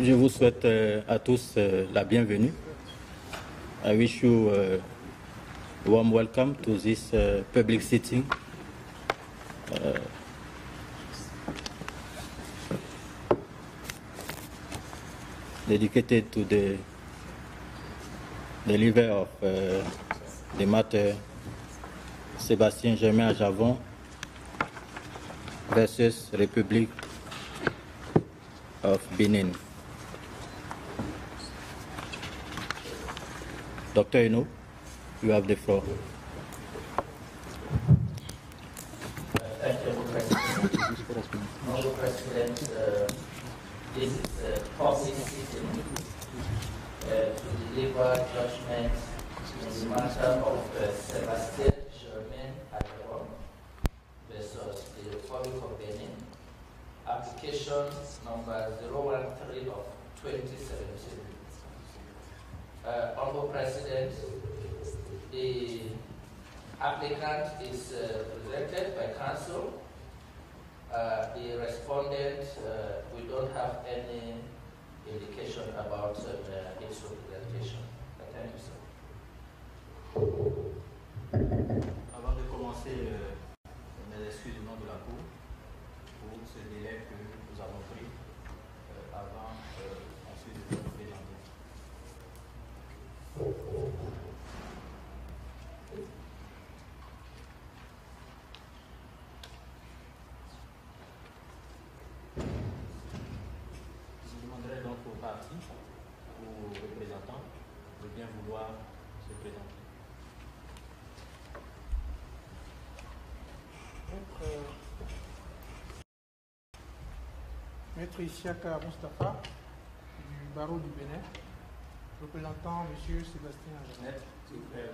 Je vous souhaite euh, à tous euh, la bienvenue. I wish you a warm welcome to this uh, public sitting. Uh, dedicated to the delivery of uh, the matter Sébastien Germain Javon versus Republic of Benin. Dr. Eno, you have the floor. Bien vouloir se présenter. Maître, euh, Maître Isiaka Mustafa du barreau du Bénin, représentant M. Sébastien. Net, s'il vous plaît,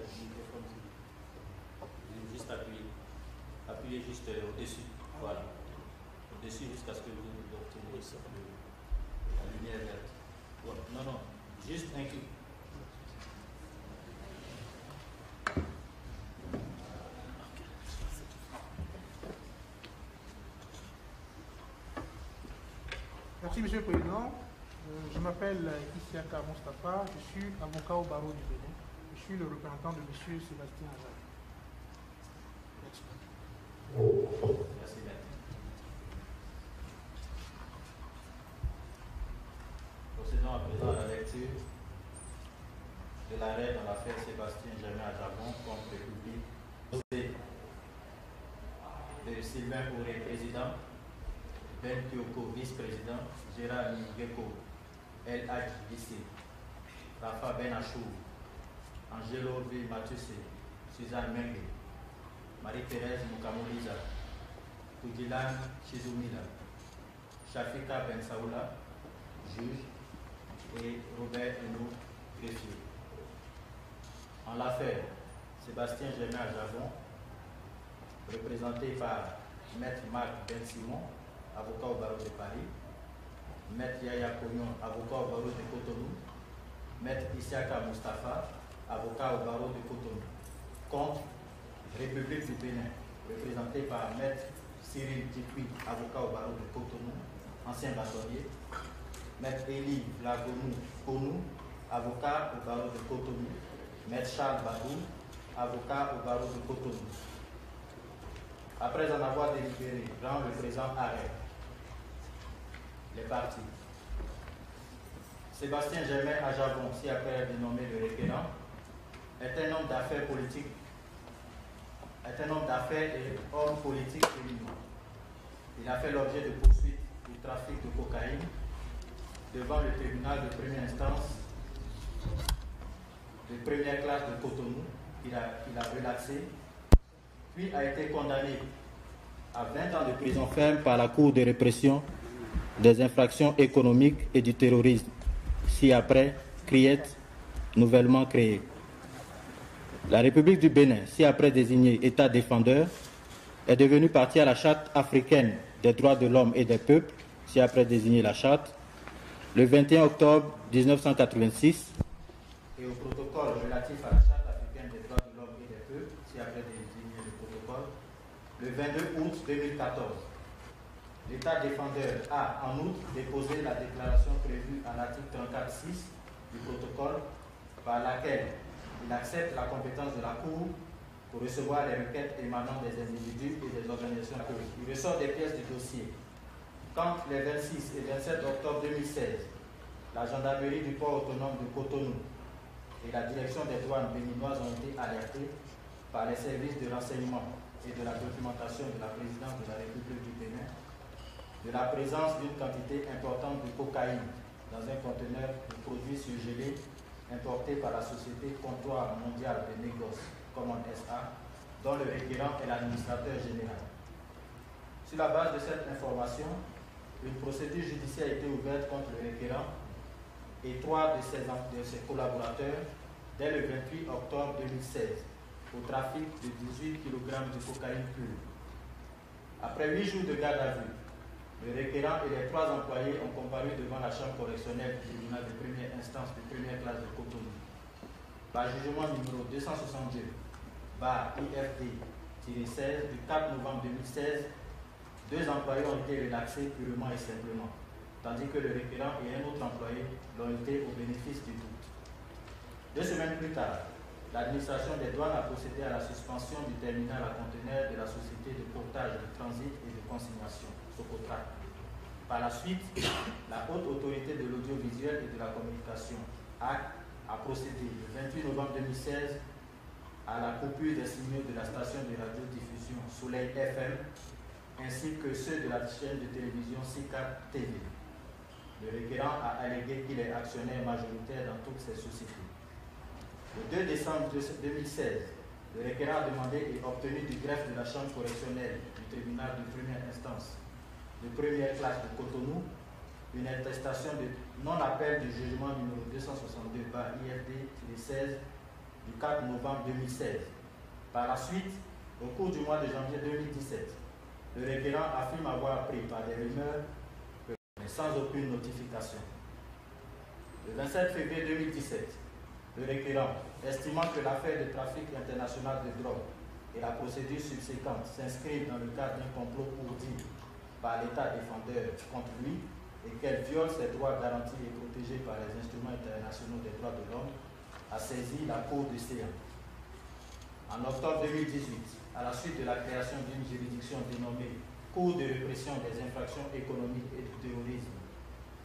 Juste appuyer. Appuyez juste euh, au-dessus. Voilà. Au-dessus jusqu'à ce que vous obteniez la lumière verte. Voilà. Non, non. Juste un clic. Merci Monsieur le Président. Euh, je m'appelle Isiaka Mustafa, je suis avocat au barreau du Bénin. Je suis le représentant de M. Sébastien Ajanet. Merci. Merci. Procédons à présent à la lecture de l'arrêt dans l'affaire Sébastien Germain à Japon contre République de Sylvain Auré, président, Ben vice-président, Gérard Ngeko, El Hadj Rafa Ben Achou, Angelo V. Mathusé, Suzanne Menge, Marie-Thérèse Mukamoliza, Kudilan Chizumila, Shafika Ben Saoula, juge, et Robert Eno, greffier. En l'affaire, Sébastien Germain Javon, représenté par Maître Marc Ben Simon, avocat au barreau de Paris, Maître Yaya Cognon, avocat au barreau de Cotonou, Maître Isiaka Mustafa, avocat au barreau de Cotonou, contre République du Bénin, représenté par Maître Cyril Dikwi, avocat au barreau de Cotonou, ancien bâtonnier, Maître Elie Lagonou Konou, avocat au barreau de Cotonou, Maître Charles Badou, avocat au barreau de Cotonou. Après en avoir délibéré, rend le présent arrêt. Les partis. Sébastien Germain Ajabon, si après dénommé le requérant, est un homme d'affaires politique, est un homme d'affaires et homme politique féminin. Il a fait l'objet de poursuites pour trafic de cocaïne devant le tribunal de première instance de première classe de Cotonou qu'il a, qu'il a relaxé, puis a été condamné à 20 ans de prison ferme par la Cour de répression des infractions économiques et du terrorisme, ci-après CRIET, nouvellement créée. La République du Bénin, si après désigné État défendeur, est devenue partie à la Charte africaine des droits de l'homme et des peuples, si après désigné la Charte, le 21 octobre 1986 et au protocole relatif à la Charte africaine des droits de l'homme et des peuples, si après désigné le protocole, le 22 août 2014. L'État défendeur a en outre déposé la déclaration prévue à l'article 34.6 du protocole par laquelle il accepte la compétence de la Cour pour recevoir les requêtes émanant des individus et des organisations Il ressort des pièces du dossier. Quand les 26 et 27 octobre 2016, la gendarmerie du port autonome de Cotonou et la direction des douanes béninoises ont été alertés par les services de renseignement et de la documentation de la présidence de la République du de la présence d'une quantité importante de cocaïne dans un conteneur de produits surgelés importé par la société Comptoir mondial de négoces, Common SA, dont le requérant est l'administrateur général. Sur la base de cette information, une procédure judiciaire a été ouverte contre le requérant et trois de ses, de ses collaborateurs dès le 28 octobre 2016 au trafic de 18 kg de cocaïne pure. Après huit jours de garde à vue, le requérant et les trois employés ont comparu devant la chambre correctionnelle du tribunal de première instance de première classe de Cotonou. Par jugement numéro 262, bar IFD-16 du 4 novembre 2016, deux employés ont été relaxés purement et simplement, tandis que le requérant et un autre employé l'ont été au bénéfice du doute. Deux semaines plus tard, l'administration des douanes a procédé à la suspension du terminal à conteneurs de la société de portage de transit et de consignation. Par la suite, la haute autorité de l'audiovisuel et de la communication a, a procédé le 28 novembre 2016 à la coupure des signaux de la station de radiodiffusion Soleil FM ainsi que ceux de la chaîne de télévision SICA TV. Le requérant a allégué qu'il est actionnaire majoritaire dans toutes ces sociétés. Le 2 décembre 2016, le requérant a demandé et obtenu du greffe de la Chambre correctionnelle du tribunal de première instance de première classe de Cotonou, une attestation de non-appel du jugement numéro 262 par IFD 16 du 4 novembre 2016. Par la suite, au cours du mois de janvier 2017, le requérant affirme avoir appris par des rumeurs, mais sans aucune notification. Le 27 février 2017, le requérant, estimant que l'affaire de trafic international de drogue et la procédure subséquente s'inscrivent dans le cadre d'un complot pour dire par l'État défendeur contre lui et qu'elle viole ses droits garantis et protégés par les instruments internationaux des droits de l'homme, a saisi la Cour de Séan. En octobre 2018, à la suite de la création d'une juridiction dénommée Cour de répression des infractions économiques et du terrorisme,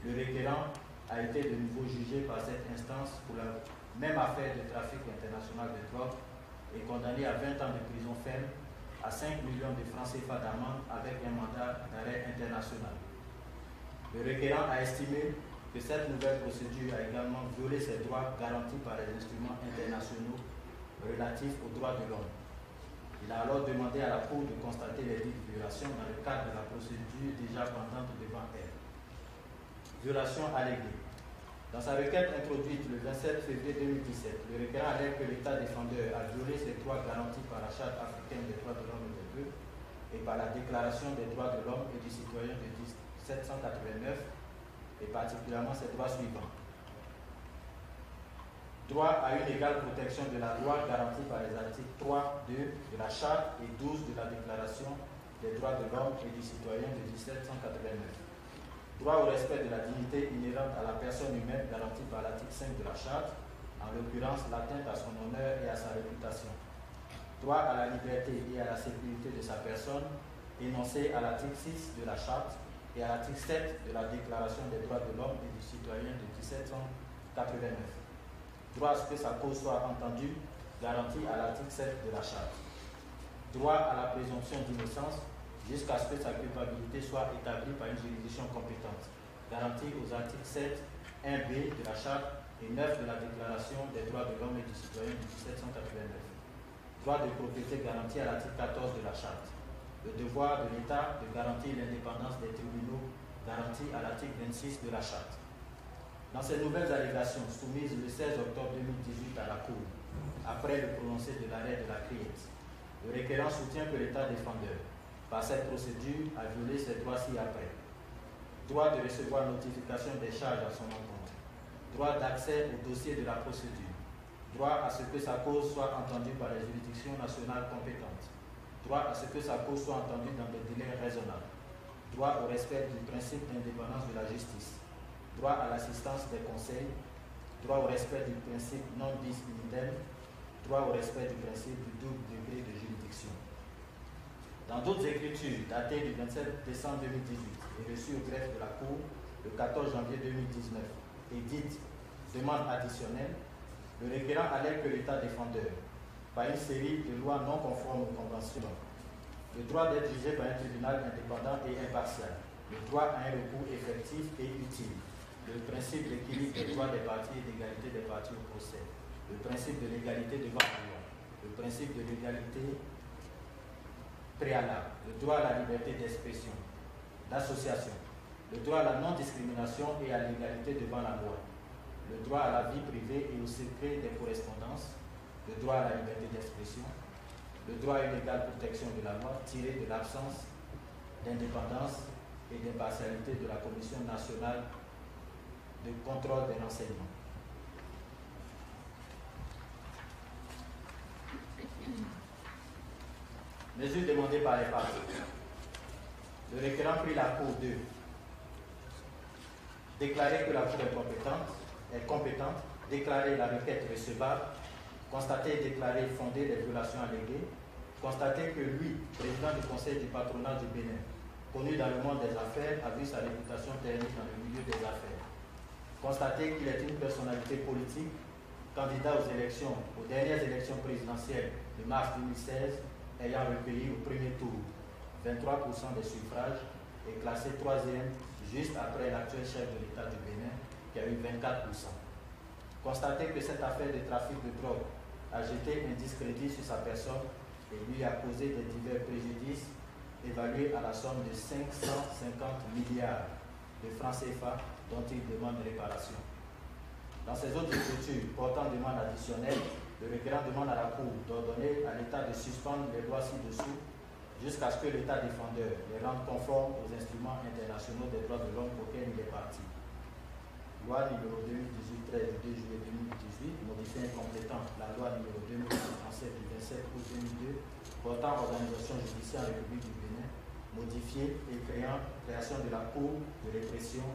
le requérant a été de nouveau jugé par cette instance pour la même affaire de trafic international de drogue et condamné à 20 ans de prison ferme à 5 millions de francs CFA d'amende avec un mandat d'arrêt international. Le requérant a estimé que cette nouvelle procédure a également violé ses droits garantis par les instruments internationaux relatifs aux droits de l'homme. Il a alors demandé à la Cour de constater les violations dans le cadre de la procédure déjà pendante devant elle. Violation alléguée. Dans sa requête introduite le 27 février 2017, le requérant allègue que l'État défendeur a violé ses droits garantis par la Charte africaine des droits de l'homme et des peuples et par la Déclaration des droits de l'homme et du citoyen de 1789, et particulièrement ses droits suivants. Droit à une égale protection de la loi garantie par les articles 3, 2 de la Charte et 12 de la Déclaration des droits de l'homme et du citoyen de 1789 droit au respect de la dignité inhérente à la personne humaine garantie par l'article 5 de la Charte, en l'occurrence l'atteinte à son honneur et à sa réputation, droit à la liberté et à la sécurité de sa personne, énoncé à l'article 6 de la Charte et à l'article 7 de la Déclaration des droits de l'homme et du citoyen de 1789. Droit à ce que sa cause soit entendue, garanti à l'article 7 de la Charte. Droit à la présomption d'innocence, jusqu'à ce que sa culpabilité soit établie par une juridiction compétente, garantie aux articles 7, 1b de la Charte et 9 de la Déclaration des droits de l'homme et du citoyen de 1789. Droit de propriété garanti à l'article 14 de la Charte. Le devoir de l'État de garantir l'indépendance des tribunaux garanti à l'article 26 de la Charte. Dans ces nouvelles allégations soumises le 16 octobre 2018 à la Cour, après le prononcé de l'arrêt de la criette. Le requérant soutient que l'État défendeur, par cette procédure, a violé ses droits ci-après. Droit de recevoir notification des charges à son encontre. Droit d'accès au dossier de la procédure. Droit à ce que sa cause soit entendue par les juridictions nationales compétentes. Droit à ce que sa cause soit entendue dans des délais raisonnables. Droit au respect du principe d'indépendance de la justice. Droit à l'assistance des conseils. Droit au respect du principe non bis droit au respect du principe du double. Dans d'autres écritures datées du 27 décembre 2018 et reçues au greffe de la Cour le 14 janvier 2019 et dites demande additionnelle, le requérant allègue que l'État défendeur, par une série de lois non conformes aux conventions, le droit d'être jugé par un tribunal indépendant et impartial, le droit à un recours effectif et utile, le principe d'équilibre des droits des parties et d'égalité des parties au procès, le principe de l'égalité devant la loi, le principe de l'égalité préalable, le droit à la liberté d'expression, d'association, le droit à la non-discrimination et à l'égalité devant la loi, le droit à la vie privée et au secret des correspondances, le droit à la liberté d'expression, le droit à une égale protection de la loi tiré de l'absence d'indépendance et d'impartialité de la Commission nationale de contrôle des renseignements. Mesure demandée par les parties. Le requérant prit la Cour de déclarer que la Cour est compétente, est compétente, déclarer la requête recevable, constater et déclarer fonder les violations alléguées, constater que lui, président du Conseil du patronat du Bénin, connu dans le monde des affaires, a vu sa réputation ternie dans le milieu des affaires. Constater qu'il est une personnalité politique, candidat aux élections, aux dernières élections présidentielles de mars 2016, ayant recueilli au premier tour 23% des suffrages et classé troisième juste après l'actuel chef de l'État du Bénin qui a eu 24%. Constater que cette affaire de trafic de drogue a jeté un discrédit sur sa personne et lui a causé des divers préjudices évalués à la somme de 550 milliards de francs CFA dont il demande réparation. Dans ses autres écritures portant demande additionnelle, le requérant demande à la Cour d'ordonner à l'État de suspendre les lois ci-dessous jusqu'à ce que l'État défendeur les rende conformes aux instruments internationaux des droits de l'homme auxquels il est parti. Loi numéro 2018-13 du 2 juillet 2018, modifiant et complétant la loi numéro 2017 du 27 août 2002 portant organisation judiciaire en République du Bénin, modifiée et créant création de la Cour de répression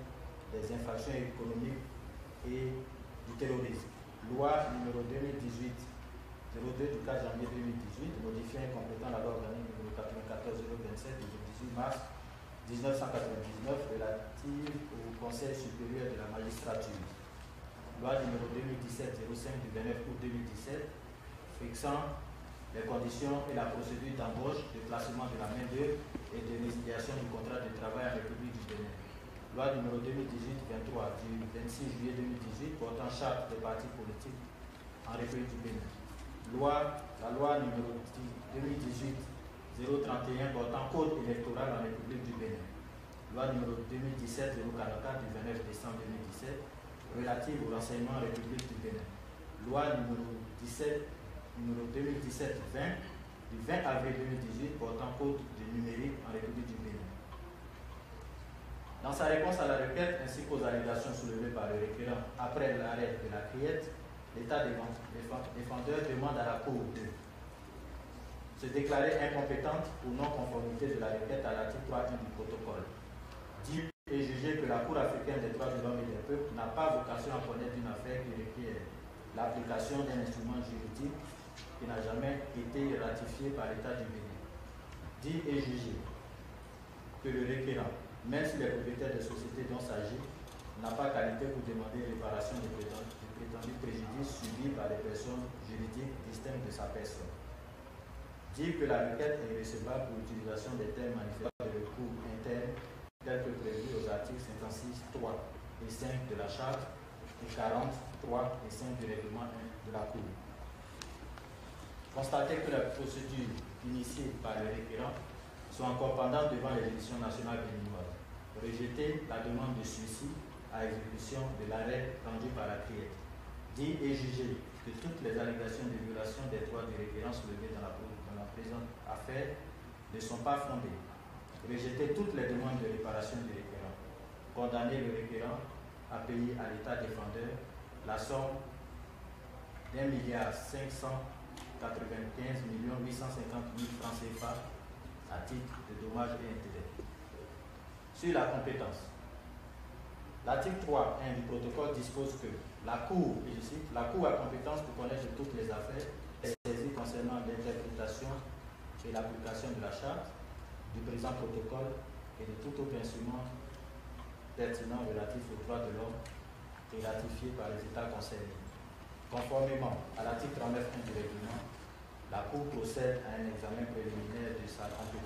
des infractions économiques et du terrorisme loi numéro 2018-02 du 4 janvier 2018, modifiant et complétant la loi organique numéro 94-027 du 18 mars 1999 relative au Conseil supérieur de la magistrature. Loi numéro 2017-05 du 29 août 2017, fixant les conditions et la procédure d'embauche, de placement de la main-d'œuvre et de résiliation du contrat de travail en République du Bénin loi numéro 2018-23 du 26 juillet 2018 portant charte des partis politiques en République du Bénin. Loi, la loi numéro 2018-031 portant code électoral en République du Bénin. Loi numéro 2017-044 du 29 décembre 2017 relative au renseignement en République du Bénin. Loi numéro 17 numéro 2017-20 du 20 avril 2018 portant code du numérique en République du Bénin. Dans sa réponse à la requête ainsi qu'aux allégations soulevées par le requérant après l'arrêt de la criette, l'État défendeur demande à la Cour de se déclarer incompétente pour non-conformité de la requête à l'article 3 du protocole. Dit et juger que la Cour africaine des droits de l'homme et des peuples n'a pas vocation à connaître une affaire qui requiert l'application d'un instrument juridique qui n'a jamais été ratifié par l'État du Bénin. Dit et juger que le requérant même si les propriétaires des sociétés dont s'agit n'a pas qualité pour demander réparation des prétendus préjudices subis par les personnes juridiques distinctes de sa personne. Dire que la requête est recevable pour l'utilisation des termes manifestés de recours interne tels que prévus aux articles 56, 3 et 5 de la Charte et 40, 3 et 5 du règlement de la Cour. Constater que la procédure initiée par le requérant soit encore pendant devant les élections nationales béninoises rejeter la demande de suicide à exécution de l'arrêt rendu par la criette. Dit et jugé que toutes les allégations de violation des droits du requérant soulevées dans la, présente affaire ne sont pas fondées. Rejeter toutes les demandes de réparation du requérant. Condamner le requérant à payer à l'État défendeur la somme d'un milliard 595 millions 850 000 francs CFA à titre de dommages et intérêts. La compétence, l'article 3.1 du protocole dispose que la Cour, et je cite, la Cour a compétence pour connaître toutes les affaires saisies concernant l'interprétation et l'application de la charte du présent protocole et de tout autre instrument pertinent relatif aux droits de l'homme et ratifié par les États concernés. Conformément à l'article 39 du règlement, la Cour procède à un examen préliminaire de sa compétence.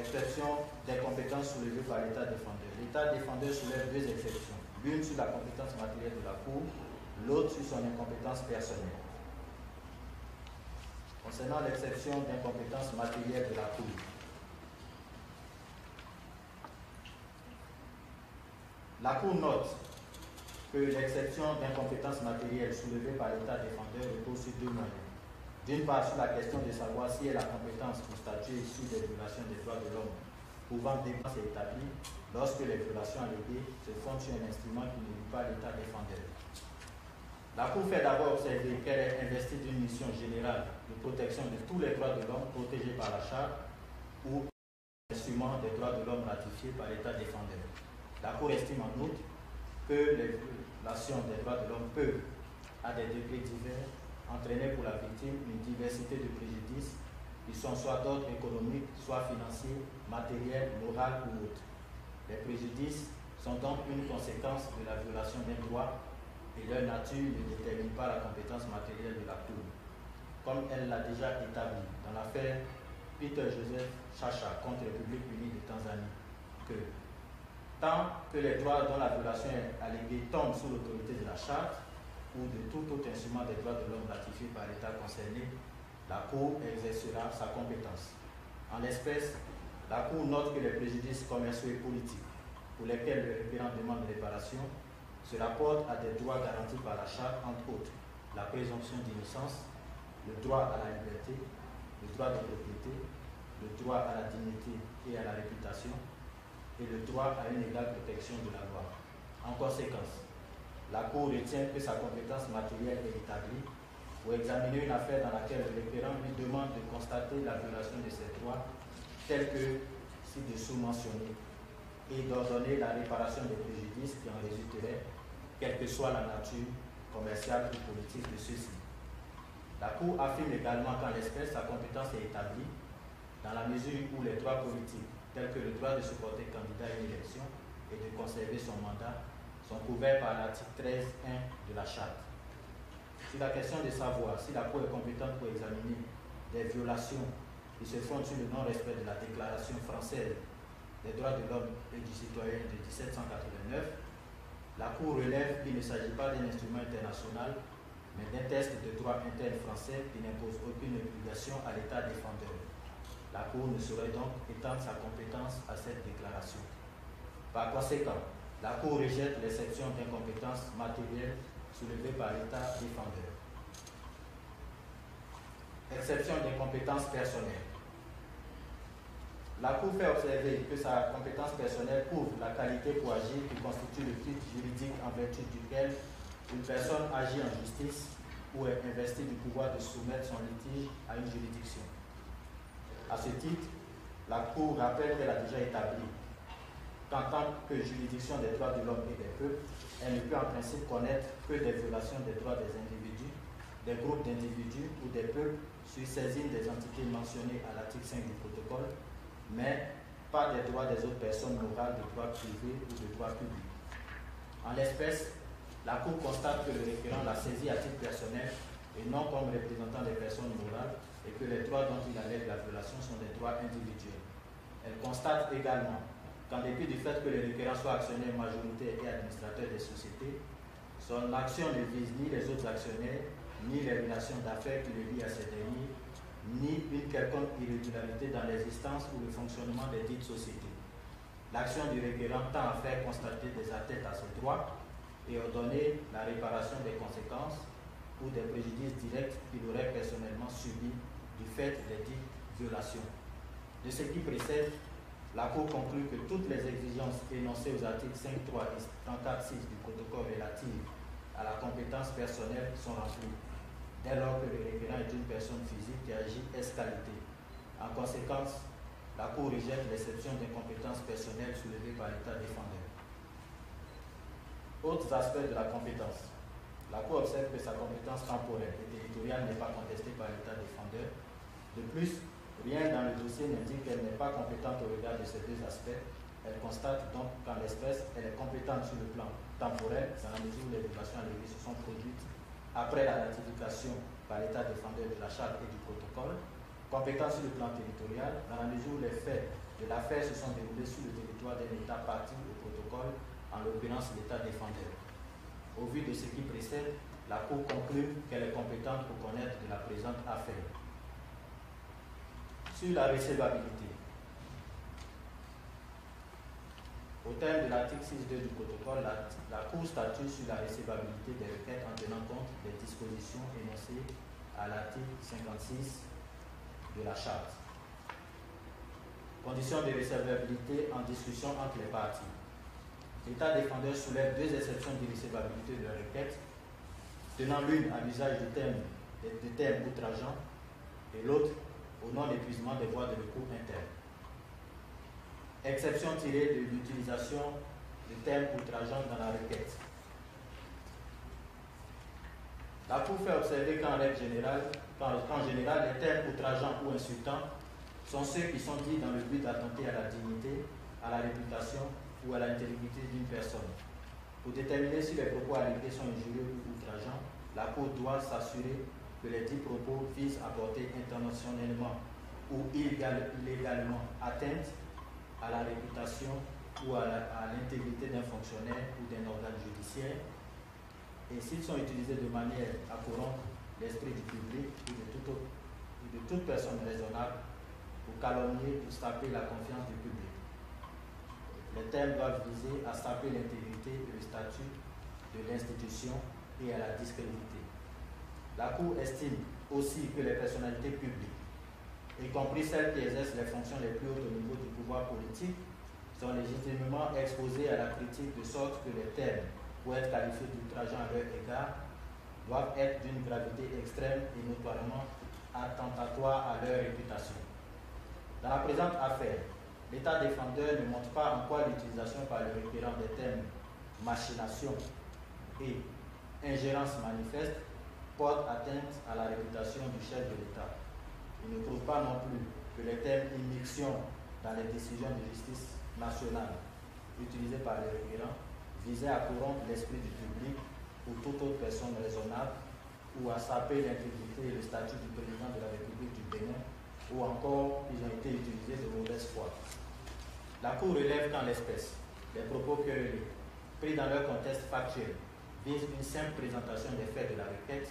Exception des compétences soulevées par l'État défendeur. L'État défendeur soulève deux exceptions l'une sur la compétence matérielle de la Cour, l'autre sur son incompétence personnelle. Concernant l'exception d'incompétence matérielle de la Cour, la Cour note que l'exception d'incompétence matérielle soulevée par l'État défendeur repose sur deux moyens. D'une part, sur la question de savoir si elle a compétence pour statuer sur des violations des droits de l'homme pouvant dépasser établi lorsque les violations alléguées se font sur un instrument qui ne pas l'État défendeur. La Cour fait d'abord observer qu'elle est investie d'une mission générale de protection de tous les droits de l'homme protégés par la Charte ou instrument des droits de l'homme ratifiés par l'État défendeur. La Cour estime en outre que les violations des droits de l'homme peuvent, à des degrés divers, entraîner pour la victime une diversité de préjudices qui sont soit d'ordre économique, soit financier, matériel, moral ou autre. Les préjudices sont donc une conséquence de la violation d'un droit et leur nature ne détermine pas la compétence matérielle de la Cour. Comme elle l'a déjà établi dans l'affaire Peter Joseph Chacha contre République unie de Tanzanie, que tant que les droits dont la violation est alléguée tombent sous l'autorité de la Charte ou de tout autre instrument des droits de l'homme ratifié par l'État concerné, la Cour exercera sa compétence. En l'espèce, la Cour note que les préjudices commerciaux et politiques pour lesquels le référent demande réparation se rapportent à des droits garantis par la Charte, entre autres la présomption d'innocence, le droit à la liberté, le droit de propriété, le droit à la dignité et à la réputation, et le droit à une égale protection de la loi. En conséquence, la Cour retient que sa compétence matérielle est établie pour examiner une affaire dans laquelle le référent lui demande de constater la violation de ses droits, tels que ci-dessous mentionnés, et d'ordonner la réparation des préjudices qui en résulteraient, quelle que soit la nature commerciale ou politique de ceux-ci. La Cour affirme également qu'en l'espèce, sa compétence est établie dans la mesure où les droits politiques, tels que le droit de se porter candidat à une élection et de conserver son mandat, sont couverts par l'article 13.1 de la Charte. Sur la question de savoir si la Cour est compétente pour examiner des violations qui se font sur le non-respect de la Déclaration française des droits de l'homme et du citoyen de 1789, la Cour relève qu'il ne s'agit pas d'un instrument international, mais d'un test de droit interne français qui n'impose aucune obligation à l'État défendeur. La Cour ne saurait donc étendre sa compétence à cette déclaration. Par conséquent, la Cour rejette l'exception d'incompétence matérielle soulevée par l'État défendeur. Exception des compétences personnelles. La Cour fait observer que sa compétence personnelle couvre la qualité pour agir qui constitue le titre juridique en vertu duquel une personne agit en justice ou est investie du pouvoir de soumettre son litige à une juridiction. À ce titre, la Cour rappelle qu'elle a déjà établi qu'en tant que juridiction des droits de l'homme et des peuples, elle ne peut en principe connaître que des violations des droits des individus, des groupes d'individus ou des peuples sur saisine des entités mentionnées à l'article 5 du protocole, mais pas des droits des autres personnes morales de droit privé ou de droit public. En l'espèce, la Cour constate que le référent l'a saisi à titre personnel et non comme représentant des personnes morales et que les droits dont il allègue la violation sont des droits individuels. Elle constate également qu'en dépit du fait que le requérant soit actionnaire majoritaire et administrateur des sociétés, son action ne vise ni les autres actionnaires, ni les relations d'affaires qui le lient à ces derniers, ni une quelconque irrégularité dans l'existence ou le fonctionnement des dites sociétés. L'action du requérant tend à faire constater des atteintes à ses droits et ordonner la réparation des conséquences ou des préjudices directs qu'il aurait personnellement subis du fait des dites violations. De ce qui précède, la Cour conclut que toutes les exigences énoncées aux articles 5.3 et 34.6 du protocole relatif à la compétence personnelle sont remplies, dès lors que le référent est une personne physique qui agit escalité. En conséquence, la Cour rejette l'exception d'incompétence personnelle soulevée par l'État défendeur. Autres aspects de la compétence. La Cour observe que sa compétence temporelle et territoriale n'est pas contestée par l'État défendeur. De plus, rien dans le dossier n'indique qu'elle n'est pas compétente au regard de ces deux aspects. Elle constate donc qu'en l'espèce, elle est compétente sur le plan temporel, dans la mesure où les violations alléguées se sont produites après la ratification par l'État défendeur de la charte et du protocole, compétente sur le plan territorial, dans la mesure où les faits de l'affaire se sont déroulés sur le territoire d'un État parti au protocole, en l'occurrence l'État défendeur. Au vu de ce qui précède, la Cour conclut qu'elle est compétente pour connaître de la présente affaire. Sur la recevabilité. Au terme de l'article 6.2 du protocole, la, Cour statue sur la recevabilité des requêtes en tenant compte des dispositions énoncées à l'article 56 de la Charte. Conditions de recevabilité en discussion entre les parties. L'État défendeur soulève deux exceptions d'irrécevabilité de la requête, tenant l'une à l'usage du terme, de, termes outrageants et l'autre au non-épuisement des voies de recours internes. Exception tirée de l'utilisation de termes outrageants dans la requête. La Cour fait observer qu'en règle générale, général, les termes outrageants ou insultants sont ceux qui sont dits dans le but d'attenter à la dignité, à la réputation ou à l'intégrité d'une personne. Pour déterminer si les propos allégués sont injurieux ou outrageants, la Cour doit s'assurer que les dix propos visent à porter intentionnellement ou illégalement atteinte à la réputation ou à l'intégrité d'un fonctionnaire ou d'un organe judiciaire, et s'ils sont utilisés de manière à corrompre l'esprit du public ou de toute, ou de toute personne raisonnable pour calomnier ou saper la confiance du public. Les thèmes doivent viser à saper l'intégrité et le statut de l'institution et à la discréditer. La Cour estime aussi que les personnalités publiques, y compris celles qui exercent les fonctions les plus hautes au niveau du pouvoir politique, sont légitimement exposées à la critique de sorte que les thèmes, pour être qualifiés d'outrageants à leur égard, doivent être d'une gravité extrême et notoirement attentatoire à leur réputation. Dans la présente affaire, l'État défendeur ne montre pas en quoi l'utilisation par le requérant des termes machination et ingérence manifeste porte atteinte à la réputation du chef de l'État. Il ne trouve pas non plus que les termes immixtion dans les décisions de justice nationale utilisés par les requérants visaient à corrompre l'esprit du public ou toute autre personne raisonnable ou à saper l'intégrité et le statut du président de la République du Bénin ou encore ils ont été utilisés de mauvaise foi. La Cour relève qu'en l'espèce, les propos querellés, pris dans leur contexte factuel, visent une simple présentation des faits de la requête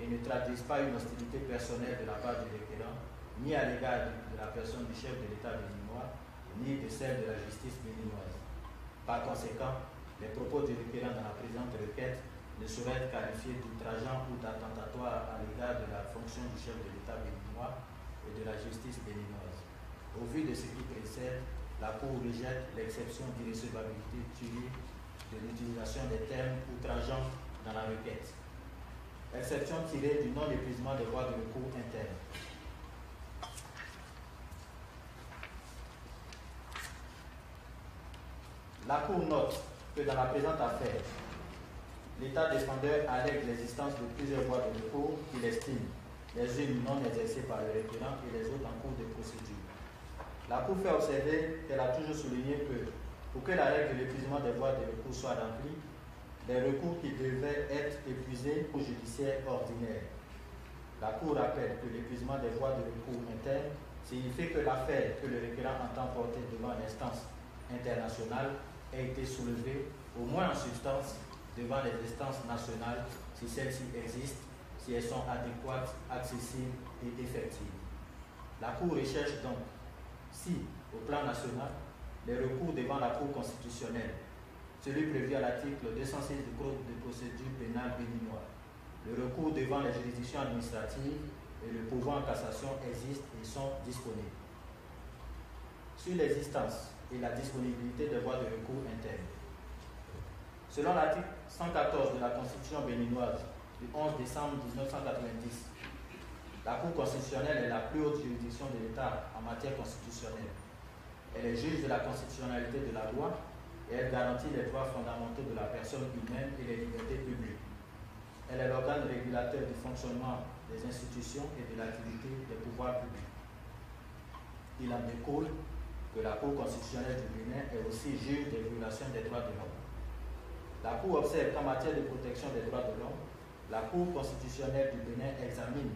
et ne traduisent pas une hostilité personnelle de la part du requérant, ni à l'égard de la personne du chef de l'État béninois, ni de celle de la justice béninoise. Par conséquent, les propos du requérant dans la présente requête ne sauraient être qualifiés d'outrageant ou d'attentatoire à l'égard de la fonction du chef de l'État béninois et de la justice béninoise. Au vu de ce qui précède, la Cour rejette l'exception d'irrecevabilité tirée de l'utilisation des termes outrageants dans la requête. Exception tirée du non-épuisement des voies de recours internes. La Cour note que dans la présente affaire, l'État défendeur allègue l'existence de plusieurs voies de recours qu'il estime, les unes non exercées par le requérant et les autres en cours de procédure. La Cour fait observer qu'elle a toujours souligné que pour que la règle de l'épuisement des voies de recours soit remplie, les recours qui devaient être épuisés au judiciaire ordinaire. La Cour rappelle que l'épuisement des voies de recours internes signifie que l'affaire que le requérant entend porter devant l'instance internationale a été soulevée, au moins en substance, devant les instances nationales, si celles-ci existent, si elles sont adéquates, accessibles et effectives. La Cour recherche donc si, au plan national, les recours devant la Cour constitutionnelle celui prévu à l'article 206 du Code de procédure pénale béninois. Le recours devant les juridictions administratives et le pouvoir en cassation existent et sont disponibles. Sur l'existence et la disponibilité des voies de recours internes. Selon l'article 114 de la Constitution béninoise du 11 décembre 1990, la Cour constitutionnelle est la plus haute juridiction de l'État en matière constitutionnelle. Elle est juge de la constitutionnalité de la loi et elle garantit les droits fondamentaux de la personne humaine et les libertés publiques. Elle est l'organe régulateur du fonctionnement des institutions et de l'activité des pouvoirs publics. Il en découle que la Cour constitutionnelle du Bénin est aussi juge des violations des droits de l'homme. La Cour observe qu'en matière de protection des droits de l'homme, la Cour constitutionnelle du Bénin examine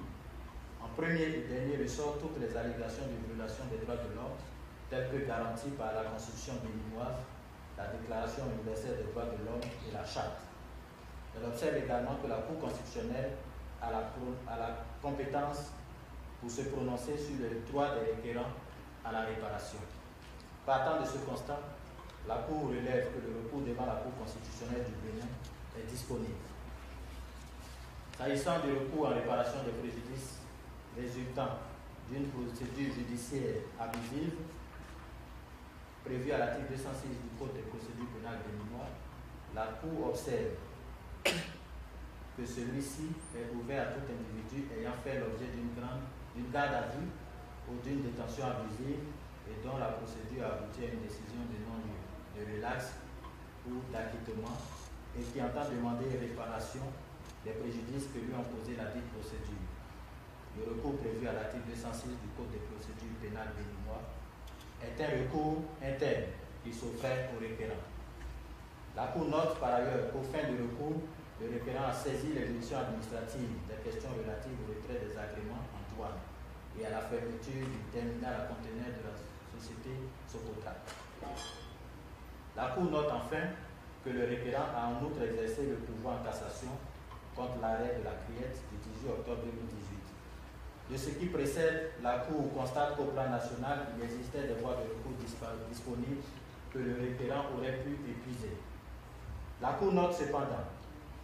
en premier et dernier ressort toutes les allégations de violation des droits de l'homme telles que garanties par la Constitution béninoise, la Déclaration universelle des droits de l'homme et la Charte. Elle observe également que la Cour constitutionnelle a la, compétence pour se prononcer sur le droit des requérants à la réparation. Partant de ce constat, la Cour relève que le recours devant la Cour constitutionnelle du Bénin est disponible. S'agissant du recours en réparation des préjudices résultant d'une procédure judiciaire abusive prévue à l'article 206 du Code de procédure pénale béninois, la Cour observe que celui-ci est ouvert à tout individu ayant fait l'objet d'une garde à vue ou d'une détention abusive et dont la procédure aboutit à une décision de non-lieu de relax ou d'acquittement et qui entend demander réparation des préjudices que lui ont posé la dite procédure. Le recours prévu à l'article 206 du Code des procédures pénales béninois est un recours interne qui s'offrait au requérant. La Cour note par ailleurs qu'au fin du recours, le requérant a saisi les juridictions administratives des questions relatives au retrait des agréments en douane et à la fermeture du terminal à conteneur de la société Socotra. La Cour note enfin que le requérant a en outre exercé le pouvoir en cassation contre l'arrêt de la criette du 18 octobre 2018. De ce qui précède, la Cour constate qu'au plan national, il existait des voies de recours disponibles que le requérant aurait pu épuiser. La Cour note cependant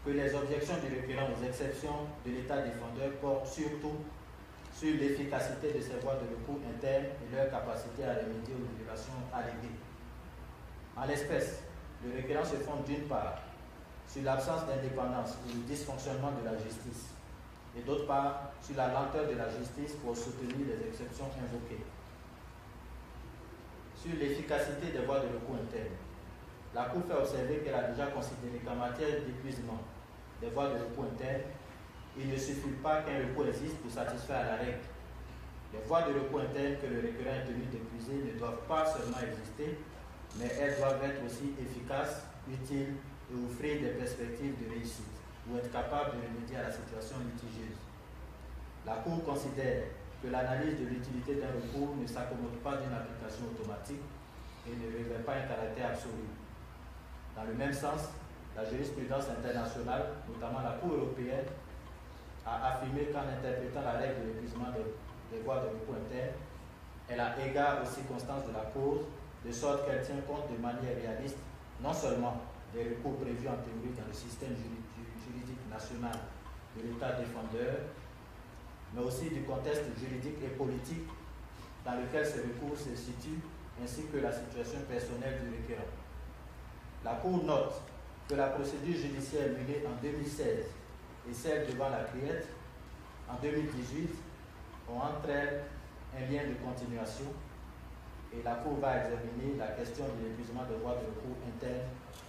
que les objections du requérant aux exceptions de l'État défendeur portent surtout sur l'efficacité de ces voies de recours internes et leur capacité à remédier aux violations alléguées. En l'espèce, le requérant se fonde d'une part sur l'absence d'indépendance ou le dysfonctionnement de la justice, et d'autre part sur la lenteur de la justice pour soutenir les exceptions invoquées. Sur l'efficacité des voies de recours internes, la Cour fait observer qu'elle a déjà considéré qu'en matière d'épuisement des voies de recours internes, il ne suffit pas qu'un recours existe pour satisfaire la règle. Les voies de recours internes que le requérant est tenu d'épuiser ne doivent pas seulement exister, mais elles doivent être aussi efficaces, utiles et offrir des perspectives de réussite ou être capables de remédier à la situation litigieuse. La Cour considère que l'analyse de l'utilité d'un recours ne s'accommode pas d'une application automatique et ne revêt pas un caractère absolu. Dans le même sens, la jurisprudence internationale, notamment la Cour européenne, a affirmé qu'en interprétant la règle de l'épuisement des, des voies de recours interne, elle a égard aux circonstances de la cause de sorte qu'elle tient compte de manière réaliste non seulement des recours prévus en théorie dans le système juridique de l'État défendeur, mais aussi du contexte juridique et politique dans lequel ce recours se situe, ainsi que la situation personnelle du requérant. La Cour note que la procédure judiciaire menée en 2016 et celle devant la Criette en 2018 ont entre elles un lien de continuation et la Cour va examiner la question de l'épuisement des voies de recours internes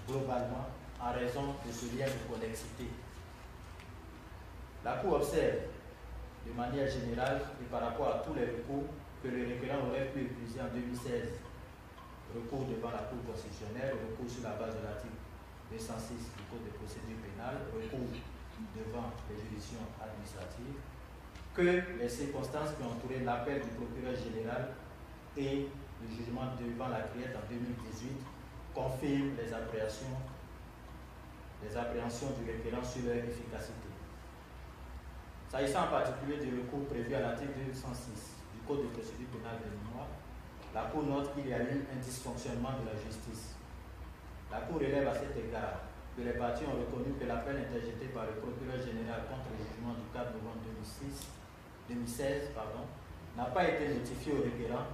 globalement en raison de ce lien de connexité. La Cour observe de manière générale et par rapport à tous les recours que le requérant aurait pu épuiser en 2016. Recours devant la Cour constitutionnelle, recours sur la base de l'article 206 du Code de procédure pénale, recours devant les juridictions administratives, que les circonstances qui ont entouré l'appel du procureur général et le jugement devant la Criette en 2018 confirme les appréhensions, les appréhensions du requérant sur leur efficacité. S'agissant en particulier du recours prévu à l'article 206 du Code de procédure pénale de mémoire, la Cour note qu'il y a eu un dysfonctionnement de la justice. La Cour relève à cet égard que les parties ont reconnu que l'appel interjeté par le procureur général contre le jugement du 4 novembre 2006, 2016 n'a pas été notifié au requérant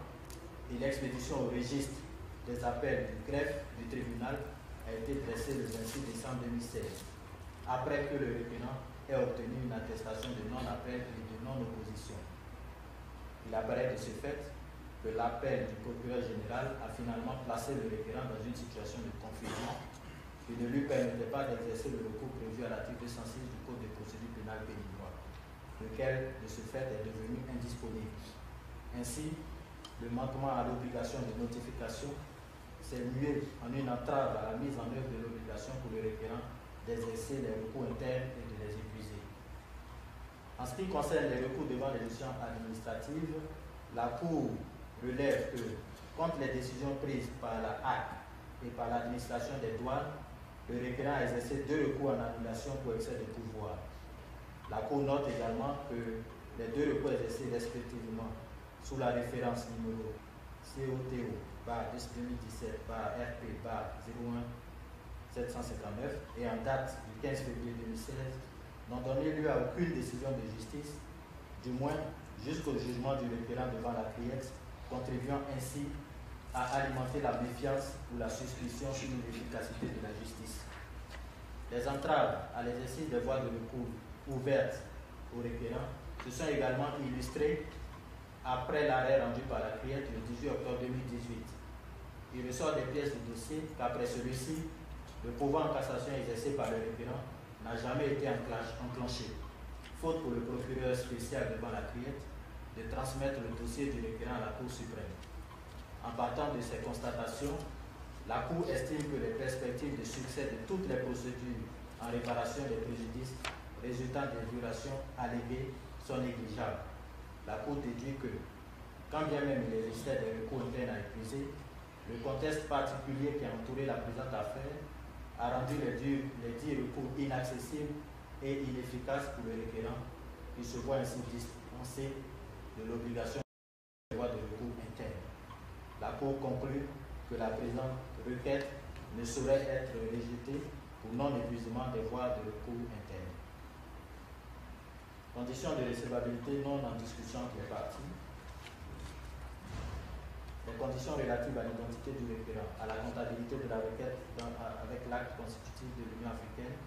et l'expédition au registre des appels du greffe du tribunal a été dressée le 26 décembre 2016, après que le requérant ait obtenu une attestation de non-appel et de non-opposition. Il apparaît de ce fait que l'appel du procureur général a finalement placé le requérant dans une situation de confusion qui ne lui permettait pas d'exercer le recours prévu à l'article 206 du Code de procédure pénale béninois, lequel, de ce fait, est devenu indisponible. Ainsi, le manquement à l'obligation de notification c'est mieux en une entrave à la mise en œuvre de l'obligation pour le requérant d'exercer les recours internes et de les épuiser. En ce qui concerne les recours devant les décisions administratives, la Cour relève que, contre les décisions prises par la HAC et par l'administration des douanes, le requérant a exercé deux recours en annulation pour excès de pouvoir. La Cour note également que les deux recours exercés respectivement sous la référence numéro COTO bar 2017 bar RP bar 01 759 et en date du 15 février 2016 n'ont donné lieu à aucune décision de justice, du moins jusqu'au jugement du requérant devant la criette, contribuant ainsi à alimenter la méfiance ou la suspicion sur l'efficacité de la justice. Les entraves à l'exercice des voies de recours ouvertes au requérant se sont également illustrées après l'arrêt rendu par la criette le 18 octobre 2018. Il ressort des pièces du dossier qu'après celui-ci, le pouvoir en cassation exercé par le référent n'a jamais été enclenché, faute pour le procureur spécial devant la criette de transmettre le dossier du référent à la Cour suprême. En partant de ces constatations, la Cour estime que les perspectives de succès de toutes les procédures en réparation des préjudices résultant des violations alléguées sont négligeables la Cour déduit que, quand bien même il existait des recours internes à épuiser, le contexte particulier qui a entouré la présente affaire a rendu les dix, les recours inaccessibles et inefficaces pour le requérant, qui se voit ainsi dispensé de l'obligation de voie de recours interne. La Cour conclut que la présente requête ne saurait être rejetée pour non-épuisement des voies de recours internes. Conditions de recevabilité non en discussion les parties. Les conditions relatives à l'identité du référent, à la comptabilité de la requête avec l'acte constitutif de l'Union africaine,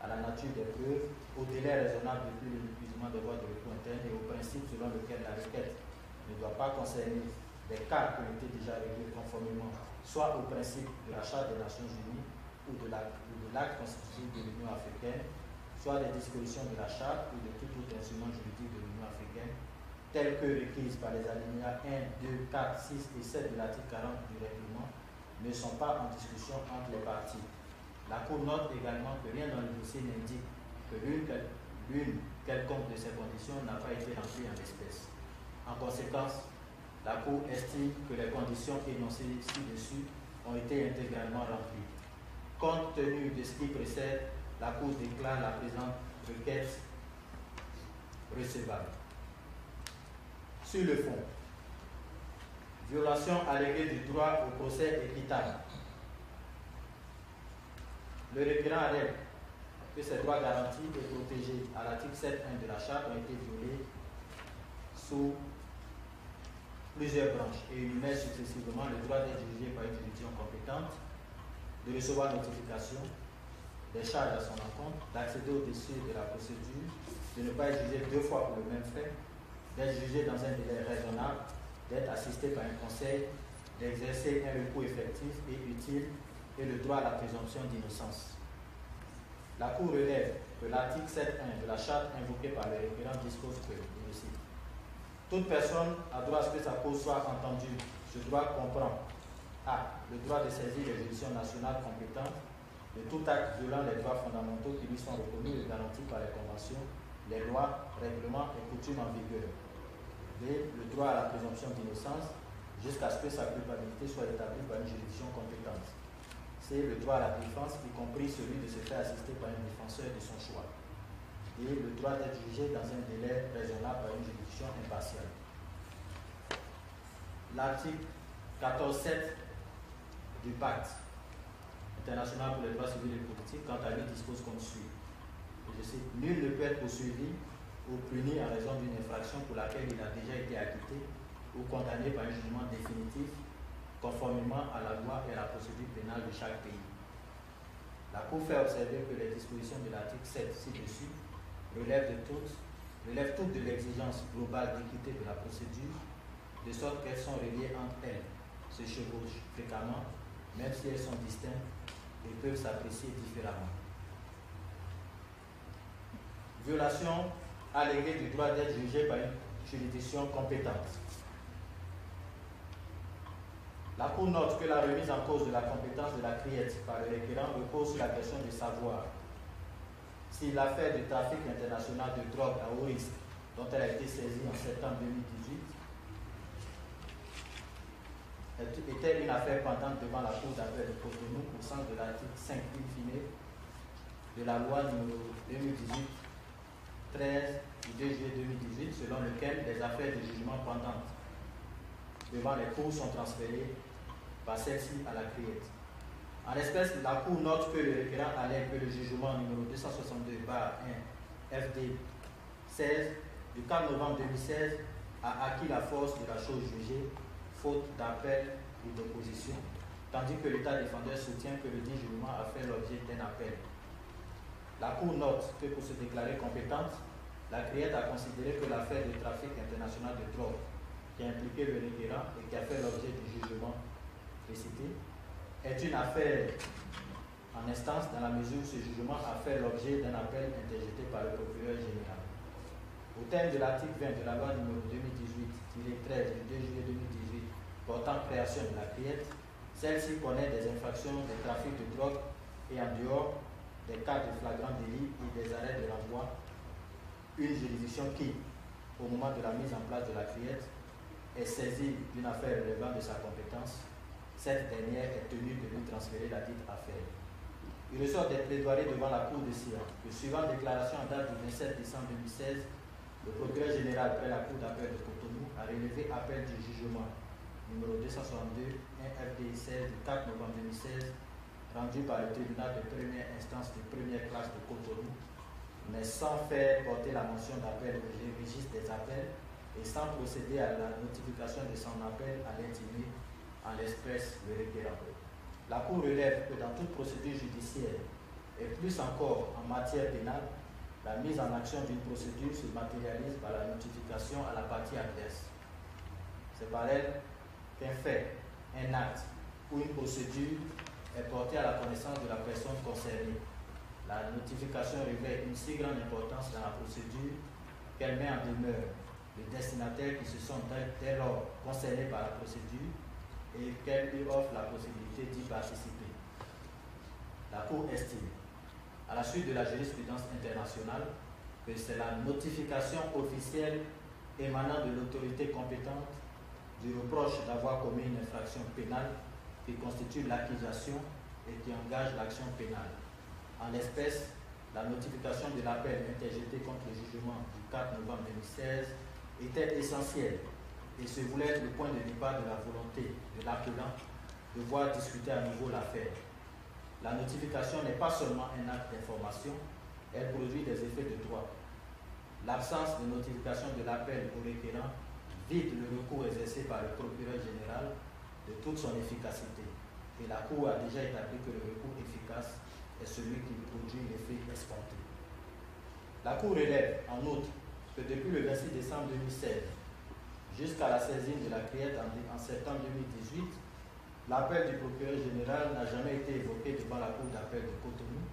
à la nature des preuves, au délai raisonnable depuis l'épuisement des voies de recours interne et au principe selon lequel la requête ne doit pas concerner des cas qui ont été déjà réglés conformément soit au principe de la Charte des Nations Unies ou de l'acte constitutif de l'Union africaine, soit des dispositions de la Charte ou de tout autre instrument juridique de telles que requises par les alinéas 1, 2, 4, 6 et 7 de l'article 40 du règlement, ne sont pas en discussion entre les parties. La Cour note également que rien dans le dossier n'indique que l'une quelconque de ces conditions n'a pas été remplie en espèces. En conséquence, la Cour estime que les conditions énoncées ci-dessus ont été intégralement remplies. Compte tenu de ce qui précède, la Cour déclare la présente requête recevable. Sur le fond, violation alléguée du droit au procès équitable. Le requérant allègue que ces droits garantis et protégés à l'article 7.1 de la Charte ont été violés sous plusieurs branches et met successivement le droit d'être jugé par une juridiction compétente, de recevoir notification, des charges à son encontre, d'accéder au dossier de la procédure, de ne pas être jugé deux fois pour le même fait, d'être jugé dans un délai raisonnable, d'être assisté par un conseil, d'exercer un recours effectif et utile et le droit à la présomption d'innocence. La Cour relève que l'article 7.1 de la charte invoquée par le référent dispose que, je cite, toute personne a droit à ce que sa cause soit entendue. Ce droit comprend A. Le droit de saisir les juridictions nationales compétentes de tout acte violant les droits fondamentaux qui lui sont reconnus et garantis par les conventions, les lois, règlements et coutumes en vigueur. Le droit à la présomption d'innocence jusqu'à ce que sa culpabilité soit établie par une juridiction compétente. C. Le droit à la défense, y compris celui de se faire assister par un défenseur de son choix. Et le droit d'être jugé dans un délai raisonnable par une juridiction impartiale. L'article 14.7 du pacte international pour les droits civils et politiques, quant à lui, dispose comme suit. je cite, Nul ne peut être poursuivi ou puni en raison d'une infraction pour laquelle il a déjà été acquitté ou condamné par un jugement définitif conformément à la loi et à la procédure pénale de chaque pays. La Cour fait observer que les dispositions de l'article 7 ci-dessus relèvent, toutes, relèvent toutes de l'exigence globale d'équité de la procédure, de sorte qu'elles sont reliées entre elles, se chevauchent fréquemment même si elles sont distinctes et peuvent s'apprécier différemment. Violation alléguée du droit d'être jugé par une juridiction compétente. La Cour note que la remise en cause de la compétence de la criette par le requérant repose sur la question de savoir si l'affaire de trafic international de drogue à haut risque dont elle a été saisie en septembre 2018 était une affaire pendante devant la Cour d'appel de Cotonou au sens de l'article 5 in de la loi numéro 2018-13 du 2 juillet 2018, selon lequel les affaires de jugement pendantes devant les cours sont transférées par celle-ci à la criette. En l'espèce, la Cour note que le requérant allègue que le jugement numéro 262 1 FD 16 du 4 novembre 2016 a acquis la force de la chose jugée faute d'appel ou d'opposition, tandis que l'État défendeur soutient que le dit jugement a fait l'objet d'un appel. La Cour note que pour se déclarer compétente, la CRIET a considéré que l'affaire de trafic international de drogue qui a impliqué le requérant et qui a fait l'objet du jugement précité est une affaire en instance dans la mesure où ce jugement a fait l'objet d'un appel interjeté par le procureur général. Au terme de l'article 20 de la loi numéro 2018-13 du 2 juillet 2018 portant création de la criette, celle-ci connaît des infractions de trafic de drogue et en dehors des cas de flagrant délit et des arrêts de renvoi, une juridiction qui, au moment de la mise en place de la criette, est saisie d'une affaire relevant de sa compétence, cette dernière est tenue de lui transférer la dite affaire. Il ressort des plaidoiries devant la Cour de Sion que, suivant déclaration en date du 27 décembre 2016, le procureur général près la Cour d'appel de Cotonou a relevé appel du jugement. Numéro 262, 1 FDI 16 du 4 novembre 2016, rendu par le tribunal de première instance de première classe de Cotonou, mais sans faire porter la mention d'appel au registre des appels et sans procéder à la notification de son appel à l'intimé, en l'espèce le requérant. La Cour relève que dans toute procédure judiciaire, et plus encore en matière pénale, la mise en action d'une procédure se matérialise par la notification à la partie adverse. C'est par elle qu'un fait, un acte ou une procédure est porté à la connaissance de la personne concernée. La notification revêt une si grande importance dans la procédure qu'elle met en demeure les destinataires qui se sont dès lors concernés par la procédure et qu'elle lui offre la possibilité d'y participer. La Cour estime, à la suite de la jurisprudence internationale, que c'est la notification officielle émanant de l'autorité compétente du reproche d'avoir commis une infraction pénale qui constitue l'accusation et qui engage l'action pénale. En l'espèce, la notification de l'appel interjeté contre le jugement du 4 novembre 2016 était essentielle et se voulait être le point de départ de la volonté de l'appelant de voir discuter à nouveau l'affaire. La notification n'est pas seulement un acte d'information, elle produit des effets de droit. L'absence de notification de l'appel au requérant vide le recours exercé par le procureur général de toute son efficacité. Et la Cour a déjà établi que le recours efficace est celui qui produit l'effet escompté. La Cour relève, en outre, que depuis le 26 décembre 2016 jusqu'à la saisine de la criette en, septembre 2018, l'appel du procureur général n'a jamais été évoqué devant la Cour d'appel de Cotonou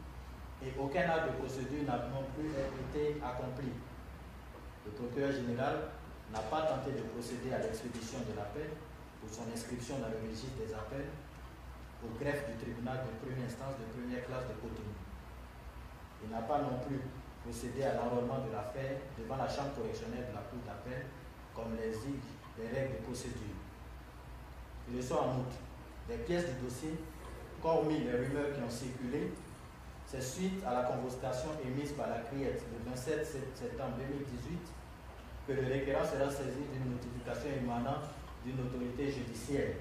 et aucun acte de procédure n'a non plus été accompli. Le procureur général n'a pas tenté de procéder à l'expédition de l'appel son inscription dans le registre des appels au greffe du tribunal de première instance de première classe de Cotonou. Il n'a pas non plus procédé à l'enrôlement de l'affaire devant la chambre correctionnelle de la Cour d'appel, comme l'exigent les règles de procédure. Il reçoit en outre des pièces du dossier, hormis les rumeurs qui ont circulé, c'est suite à la convocation émise par la CRIET le 27 septembre 2018 que le requérant sera saisi d'une notification émanant d'une autorité judiciaire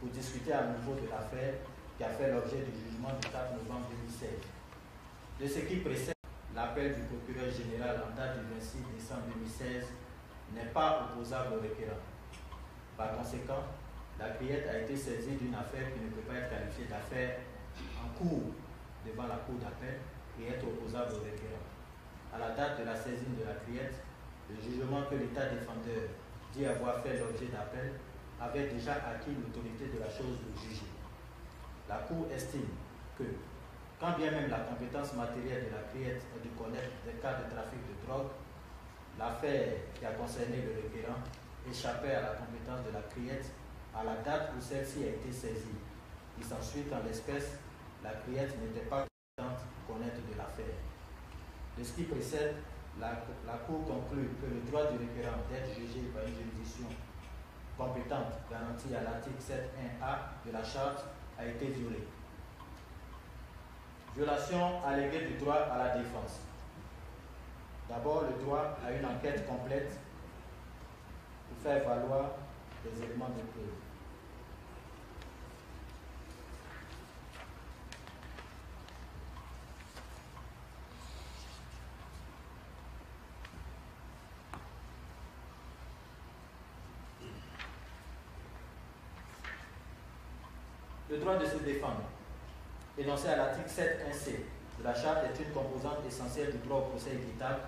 pour discuter à nouveau de l'affaire qui a fait l'objet du jugement du 4 novembre 2016. De ce qui précède l'appel du procureur général en date du 26 décembre 2016 n'est pas opposable au requérant. Par conséquent, la criette a été saisie d'une affaire qui ne peut pas être qualifiée d'affaire en cours devant la Cour d'appel et être opposable au requérant. À la date de la saisine de la criette, le jugement que l'État défendeur dit avoir fait l'objet d'appel avait déjà acquis l'autorité de la chose de juger. La Cour estime que, quand bien même la compétence matérielle de la criette est de connaître des cas de trafic de drogue, l'affaire qui a concerné le requérant échappait à la compétence de la criette à la date où celle-ci a été saisie. Il s'ensuit qu'en l'espèce, la criette n'était pas compétente pour connaître de l'affaire. De ce qui précède, la, Cour conclut que le droit du requérant d'être jugé par une juridiction compétente garantie à l'article 7.1a de la Charte a été violé. Violation alléguée du droit à la défense. D'abord, le droit à une enquête complète pour faire valoir les éléments de preuve. Droit de se défendre, énoncé à l'article 7.1c de la Charte, est une composante essentielle du droit au procès équitable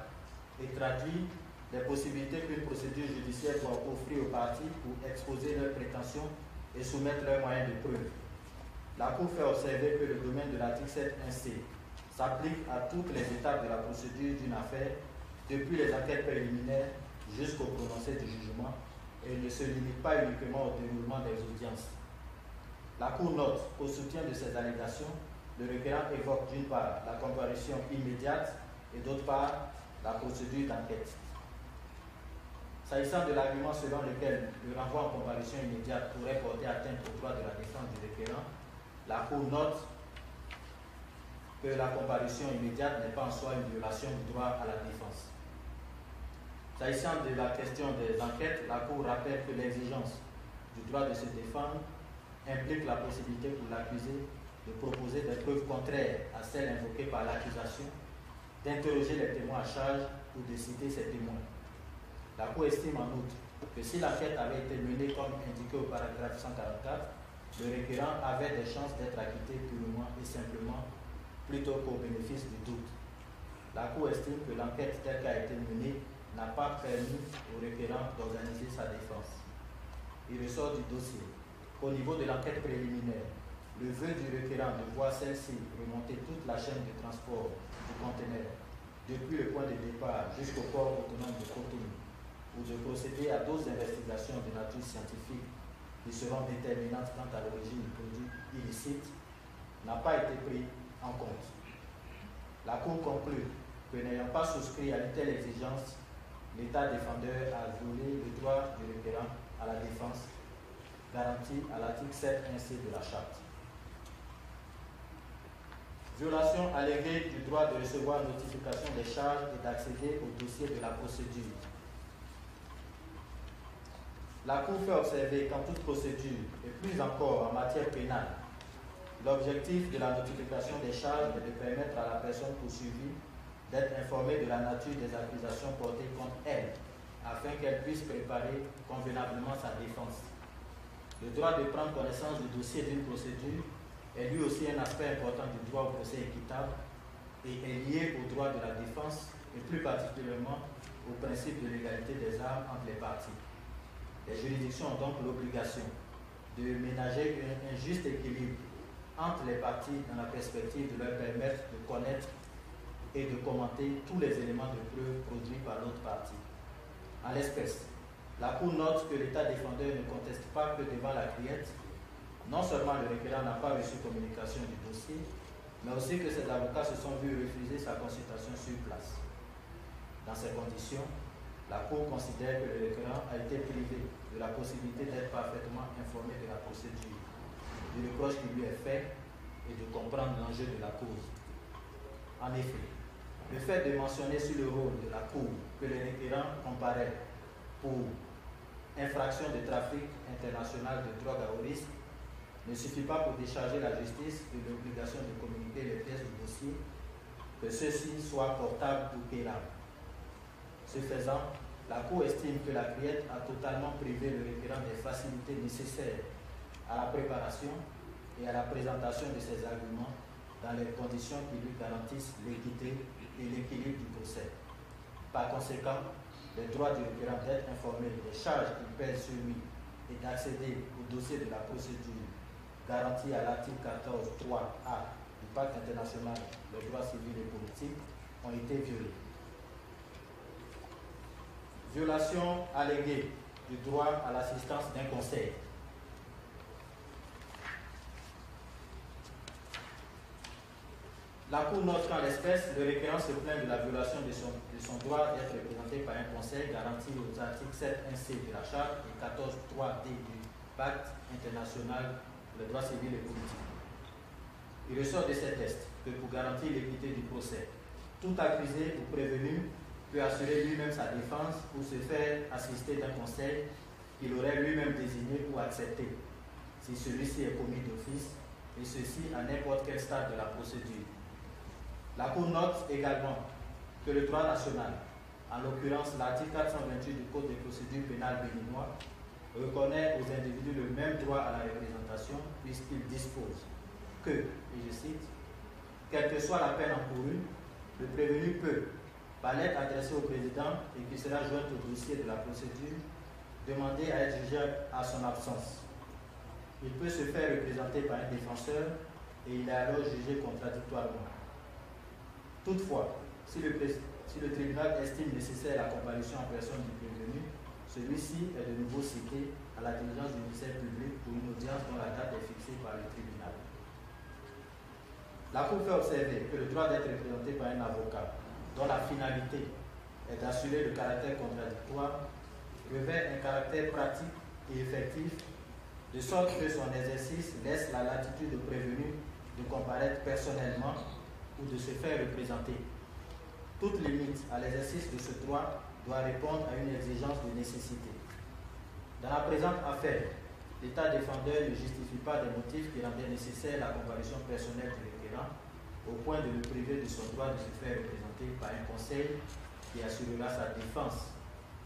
et traduit les possibilités qu'une procédure judiciaire doit offrir aux parties pour exposer leurs prétentions et soumettre leurs moyens de preuve. La Cour fait observer que le domaine de l'article 7.1c s'applique à toutes les étapes de la procédure d'une affaire, depuis les enquêtes préliminaires jusqu'au prononcé du jugement, et ne se limite pas uniquement au déroulement des audiences. La Cour note au soutien de ces allégations, le requérant évoque d'une part la comparution immédiate et d'autre part la procédure d'enquête. S'agissant de l'argument selon lequel le renvoi en comparution immédiate pourrait porter atteinte au droit de la défense du requérant, la Cour note que la comparution immédiate n'est pas en soi une violation du droit à la défense. S'agissant de la question des enquêtes, la Cour rappelle que l'exigence du droit de se défendre implique la possibilité pour l'accusé de proposer des preuves contraires à celles invoquées par l'accusation, d'interroger les témoins à charge ou de citer ces témoins. La Cour estime en outre que si l'enquête avait été menée comme indiqué au paragraphe 144, le requérant avait des chances d'être acquitté purement et simplement plutôt qu'au bénéfice du doute. La Cour estime que l'enquête telle qu'a été menée n'a pas permis au requérant d'organiser sa défense. Il ressort du dossier qu'au niveau de l'enquête préliminaire, le vœu du requérant de voir celle-ci remonter toute la chaîne de transport du conteneur, depuis le point de départ jusqu'au port autonome de Cotonou, ou de procéder à d'autres investigations de nature scientifique qui seront déterminantes quant à l'origine du produit illicite, n'a pas été pris en compte. La Cour conclut que n'ayant pas souscrit à une telle exigence, l'État défendeur a violé le droit du requérant à la défense garanti à l'article 7.1c de la Charte. Violation alléguée du droit de recevoir notification des charges et d'accéder au dossier de la procédure. La Cour fait observer qu'en toute procédure, et plus encore en matière pénale, l'objectif de la notification des charges est de permettre à la personne poursuivie d'être informée de la nature des accusations portées contre elle, afin qu'elle puisse préparer convenablement sa défense. Le droit de prendre connaissance du dossier d'une procédure est lui aussi un aspect important du droit au procès équitable et est lié au droit de la défense et plus particulièrement au principe de l'égalité des armes entre les parties. Les juridictions ont donc l'obligation de ménager un, juste équilibre entre les parties dans la perspective de leur permettre de connaître et de commenter tous les éléments de preuve produits par l'autre partie. En l'espèce, la Cour note que l'État défendeur ne conteste pas que devant la criette, non seulement le requérant n'a pas reçu communication du dossier, mais aussi que ses avocats se sont vus refuser sa consultation sur place. Dans ces conditions, la Cour considère que le requérant a été privé de la possibilité d'être parfaitement informé de la procédure, du reproche qui lui est fait et de comprendre l'enjeu de la cause. En effet, le fait de mentionner sur le rôle de la Cour que le requérant comparaît pour infraction de trafic international de drogue à risque ne suffit pas pour décharger la justice de l'obligation de communiquer les pièces du dossier, que ceux-ci soient portables ou pérables. Ce faisant, la Cour estime que la criette a totalement privé le requérant des facilités nécessaires à la préparation et à la présentation de ses arguments dans les conditions qui lui garantissent l'équité et l'équilibre du procès. Par conséquent, le droit du requérant d'être informé des charges qui pèsent sur lui et d'accéder au dossier de la procédure garantie à l'article 14 3A du Pacte international des droits civils et politiques ont été violés. Violation alléguée du droit à l'assistance d'un conseil. La Cour note qu'en l'espèce, le requérant se plaint de la violation de son, de son droit d'être représenté par un conseil garanti aux articles 7.1c de la Charte et 14.3d du Pacte international pour les droits civils et politiques. Il ressort de ces tests que pour garantir l'équité du procès, tout accusé ou prévenu peut assurer lui-même sa défense ou se faire assister d'un conseil qu'il aurait lui-même désigné ou accepté, si celui-ci est commis d'office, et ceci à n'importe quel stade de la procédure la Cour note également que le droit national, en l'occurrence l'article 428 du Code des procédures pénales béninois, reconnaît aux individus le même droit à la représentation puisqu'il dispose que, et je cite, quelle que soit la peine encourue, le prévenu peut, par lettre adressée au président et qui sera jointe au dossier de la procédure, demander à être jugé à son absence. Il peut se faire représenter par un défenseur et il est alors jugé contradictoirement. Toutefois, si le, tribunal estime nécessaire la comparution en personne du prévenu, celui-ci est de nouveau cité à la diligence du ministère public pour une audience dont la date est fixée par le tribunal. La Cour fait observer que le droit d'être représenté par un avocat, dont la finalité est d'assurer le caractère contradictoire, revêt un caractère pratique et effectif, de sorte que son exercice laisse la latitude au prévenu de comparaître personnellement de se faire représenter. Toute limite à l'exercice de ce droit doit répondre à une exigence de nécessité. Dans la présente affaire, l'État défendeur ne justifie pas des motifs qui rendaient nécessaire la comparution personnelle du requérant au point de le priver de son droit de se faire représenter par un conseil qui assurera sa défense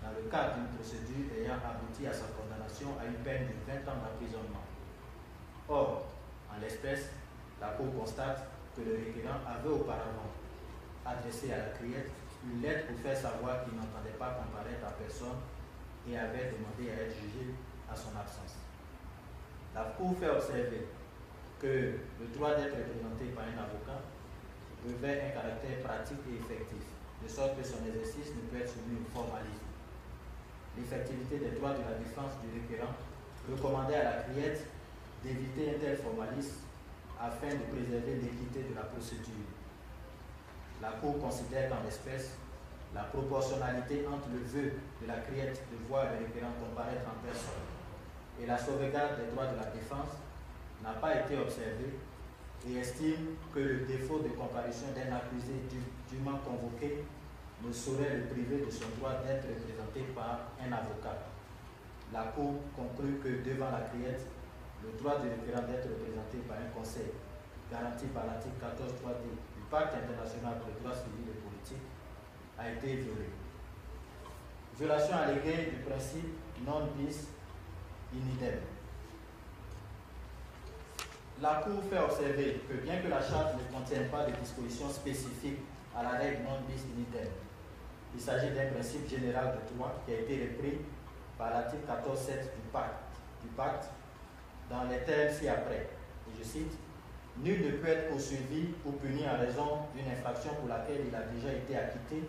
dans le cadre d'une procédure ayant abouti à sa condamnation à une peine de 20 ans d'emprisonnement. Or, en l'espèce, la Cour constate que le requérant avait auparavant adressé à la criette une lettre pour faire savoir qu'il n'entendait pas comparaître à personne et avait demandé à être jugé à son absence. La Cour fait observer que le droit d'être représenté par un avocat revêt un caractère pratique et effectif, de sorte que son exercice ne peut être soumis au formalisme. L'effectivité des droits de la défense du requérant recommandait à la criette d'éviter un tel formalisme afin de préserver l'équité de la procédure. La Cour considère qu'en espèce, la proportionnalité entre le vœu de la criette de voir le requérant comparaître en personne et la sauvegarde des droits de la défense n'a pas été observée et estime que le défaut de comparution d'un accusé dûment convoqué ne saurait le priver de son droit d'être représenté par un avocat. La Cour conclut que devant la criette, le droit du requérant d'être représenté par un conseil garanti par l'article 14 3D du Pacte international pour les droits civils et politiques a été violé. Violation alléguée du principe non bis in idem. La Cour fait observer que bien que la charte ne contienne pas de dispositions spécifiques à la règle non bis in idem, il s'agit d'un principe général de droit qui a été repris par l'article 14.7 du pacte, du pacte dans les termes ci-après. Je cite Nul ne peut être poursuivi ou puni en raison d'une infraction pour laquelle il a déjà été acquitté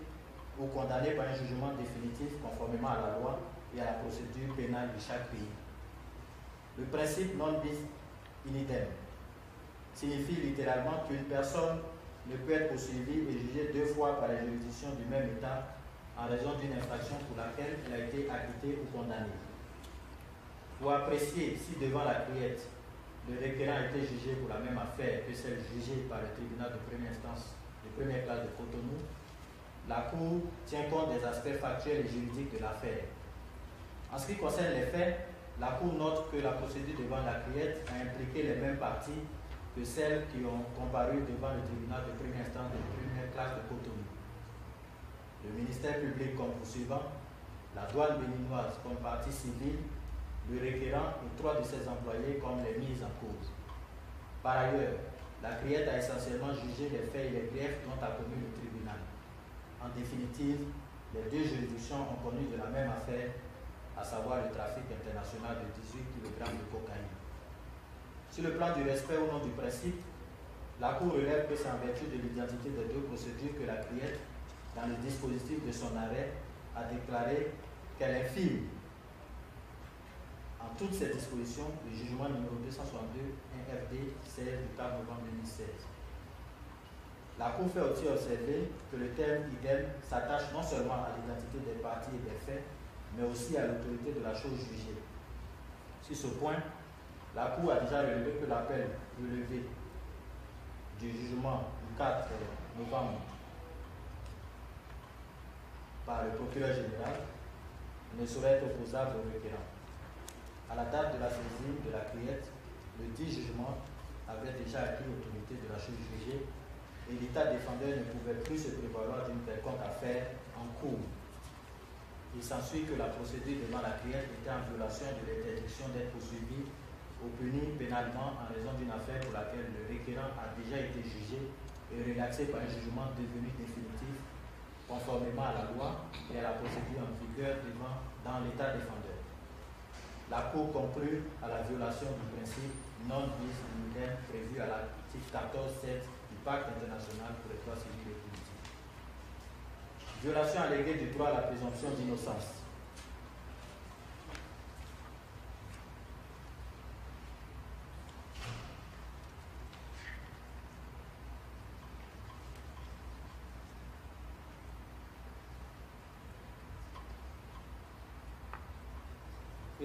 ou condamné par un jugement définitif conformément à la loi et à la procédure pénale de chaque pays. Le principe non bis in idem signifie littéralement qu'une personne ne peut être poursuivie et jugée deux fois par les juridictions du même État en raison d'une infraction pour laquelle elle a été acquittée ou condamnée. Pour apprécier si devant la criette, le requérant été jugé pour la même affaire que celle jugée par le tribunal de première instance de première classe de Cotonou, la Cour tient compte des aspects factuels et juridiques de l'affaire. En ce qui concerne les faits, la Cour note que la procédure devant la criette a impliqué les mêmes parties que celles qui ont comparu devant le tribunal de première instance de première classe de Cotonou. Le ministère public comme poursuivant, la douane béninoise comme partie civile, le requérant et trois de ses employés comme les mises en cause. Par ailleurs, la criette a essentiellement jugé les faits et les griefs dont a commis le tribunal. En définitive, les deux juridictions ont connu de la même affaire à savoir le trafic international de 18 kg de cocaïne. Sur le plan du respect au nom du principe, la Cour relève que c'est en vertu de l'identité des deux procédures que la criette, dans le dispositif de son arrêt, a déclaré qu'elle infime toutes ces dispositions le jugement numéro 262 1FD 16 du 4 novembre 2016. La Cour fait aussi observer que le terme idem s'attache non seulement à l'identité des parties et des faits, mais aussi à l'autorité de la chose jugée. Sur ce point, la Cour a déjà relevé que l'appel relevé du jugement du 4 novembre par le procureur général ne saurait être opposable au requérant. À la date de la saisie de la criette, le dit jugement avait déjà acquis l'autorité de la chose jugée et l'État défendeur ne pouvait plus se prévaloir d'une quelconque affaire en cours il s'ensuit que la procédure devant la criette était en violation de l'interdiction d'être poursuivi ou puni pénalement en raison d'une affaire pour laquelle le requérant a déjà été jugé et relaxé par un jugement devenu définitif conformément à la loi et à la procédure en vigueur devant, dans l'État défendeur. La Cour conclut à la violation du principe non bis prévu à l'article 14.7 du Pacte international pour les droits civils et politiques. Violation alléguée du droit à la présomption d'innocence.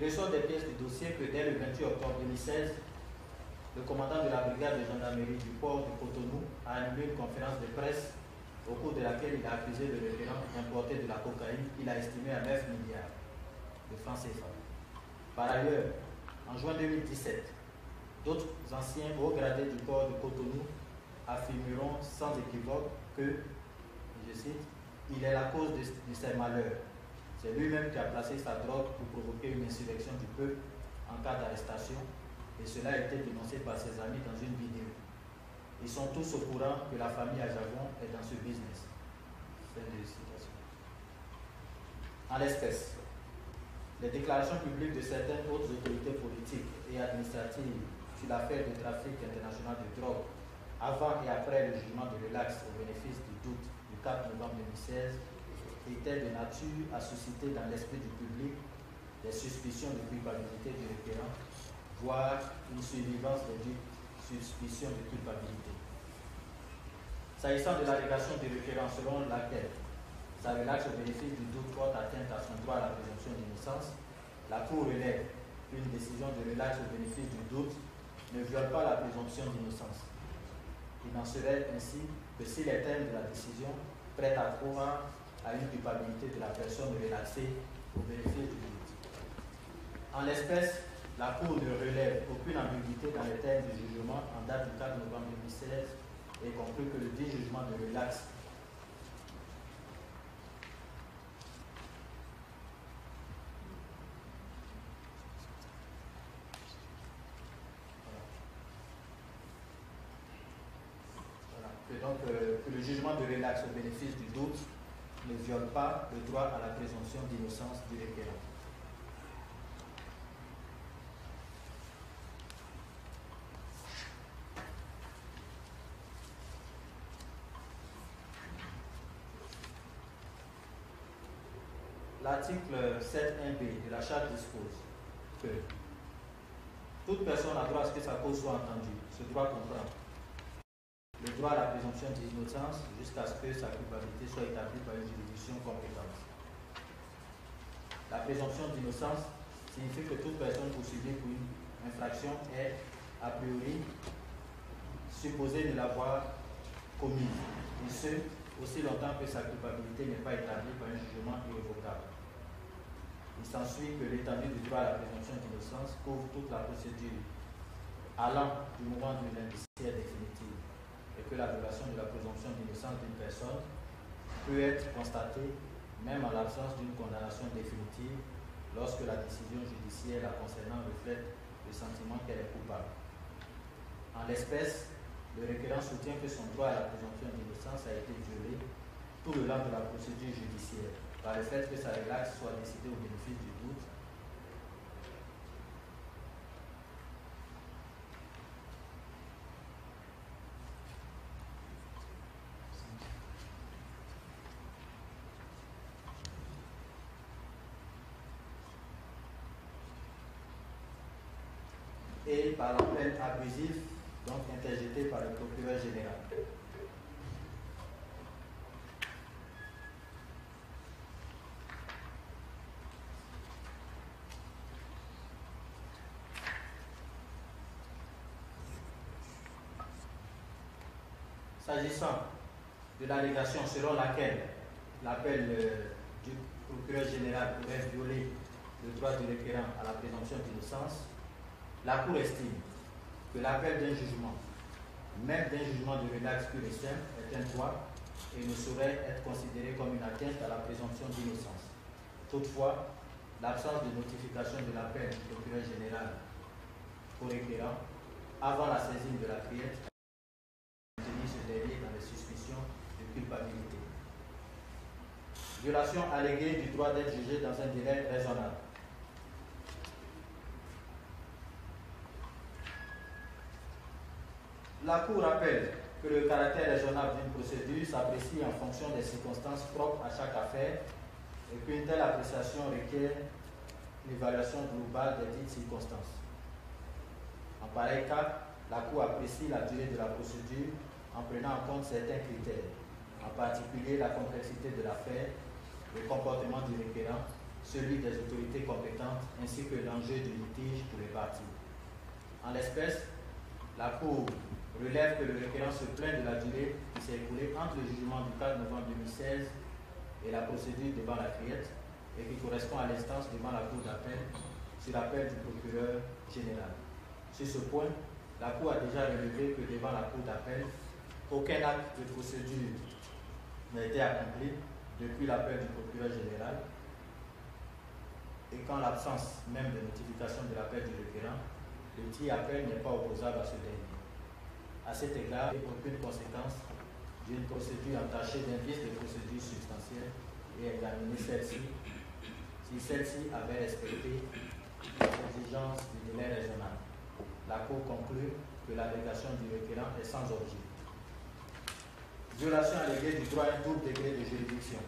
Ressort des pièces du dossier que dès le 28 octobre 2016, le commandant de la brigade de gendarmerie du port de Cotonou a annulé une conférence de presse au cours de laquelle il a accusé le référent d'importer de la cocaïne qu'il a estimé à 9 milliards de francs CFA. Par ailleurs, en juin 2017, d'autres anciens hauts gradés du corps de Cotonou affirmeront sans équivoque que, je cite, il est la cause de, de malheurs. C'est lui-même qui a placé sa drogue pour provoquer une insurrection du peuple en cas d'arrestation, et cela a été dénoncé par ses amis dans une vidéo. Ils sont tous au courant que la famille Ajavon est dans ce business. En l'espèce, les déclarations publiques de certaines autres autorités politiques et administratives sur l'affaire du trafic international de drogue avant et après le jugement de relax au bénéfice du doute du 4 novembre 2016 étaient de nature à susciter dans l'esprit du public des suspicions de culpabilité du requérant, voire une survivance des suspicions de culpabilité. S'agissant de l'allégation du requérant selon laquelle sa relaxe au bénéfice du doute porte atteinte à son droit à la présomption d'innocence, la Cour relève qu'une décision de relaxe au bénéfice du doute ne viole pas la présomption d'innocence. Il n'en serait ainsi que si les termes de la décision prêtent à croire à une culpabilité de la personne relaxée au bénéfice du doute. En l'espèce, la Cour ne relève aucune ambiguïté dans les termes du jugement en date du 4 novembre 2016 et conclut que le dit jugement de relax donc euh, que le jugement de relax au bénéfice du doute ne viole pas le droit à la présomption d'innocence du requérant. L'article 7.1b de la charte dispose que toute personne a droit à ce que sa cause soit entendue. Ce droit comprend la présomption d'innocence jusqu'à ce que sa culpabilité soit établie par une juridiction compétente. La présomption d'innocence signifie que toute personne poursuivie pour une infraction est, a priori, supposée de l'avoir commise, et ce, aussi longtemps que sa culpabilité n'est pas établie par un jugement irrévocable. Il s'ensuit que l'étendue du droit à la présomption d'innocence couvre toute la procédure allant du moment d'une indiciaire définitive et que la violation de la présomption d'innocence d'une personne peut être constatée même en l'absence d'une condamnation définitive lorsque la décision judiciaire la concernant reflète le sentiment qu'elle est coupable. En l'espèce, le requérant soutient que son droit à la présomption d'innocence a été violé tout le long de la procédure judiciaire par le fait que sa relaxe soit décidée au bénéfice du doute par l'appel abusif, donc interjeté par le procureur général. S'agissant de l'allégation selon laquelle l'appel euh, du procureur général pourrait violer le droit du requérant à la présomption d'innocence, la Cour estime que l'appel d'un jugement, même d'un jugement de relax pur et simple, est un droit et ne saurait être considéré comme une atteinte à la présomption d'innocence. Toutefois, l'absence de notification de l'appel du procureur général au requérant avant la saisine de la criette ce dernier dans les suspicions de culpabilité. Violation alléguée du droit d'être jugé dans un délai raisonnable. La Cour rappelle que le caractère raisonnable d'une procédure s'apprécie en fonction des circonstances propres à chaque affaire et qu'une telle appréciation requiert l'évaluation globale des dites circonstances. En pareil cas, la Cour apprécie la durée de la procédure en prenant en compte certains critères, en particulier la complexité de l'affaire, le comportement du requérant, celui des autorités compétentes ainsi que l'enjeu du litige pour les parties. En l'espèce, la Cour relève que le requérant se plaint de la durée qui s'est écoulée entre le jugement du 4 novembre 2016 et la procédure devant la criette et qui correspond à l'instance devant la Cour d'appel sur l'appel du procureur général. Sur ce point, la Cour a déjà relevé que devant la Cour d'appel, aucun acte de procédure n'a été accompli depuis l'appel du procureur général et qu'en l'absence même de notification de l'appel du requérant, le dit appel n'est pas opposable à ce dernier. À cet égard, aucune conséquence d'une procédure entachée d'un vice de procédure substantielle et examiner celle-ci si celle-ci avait respecté les exigences du délai raisonnable. La Cour conclut que l'allégation du requérant est sans objet. Violation alléguée du droit à un double degré de juridiction.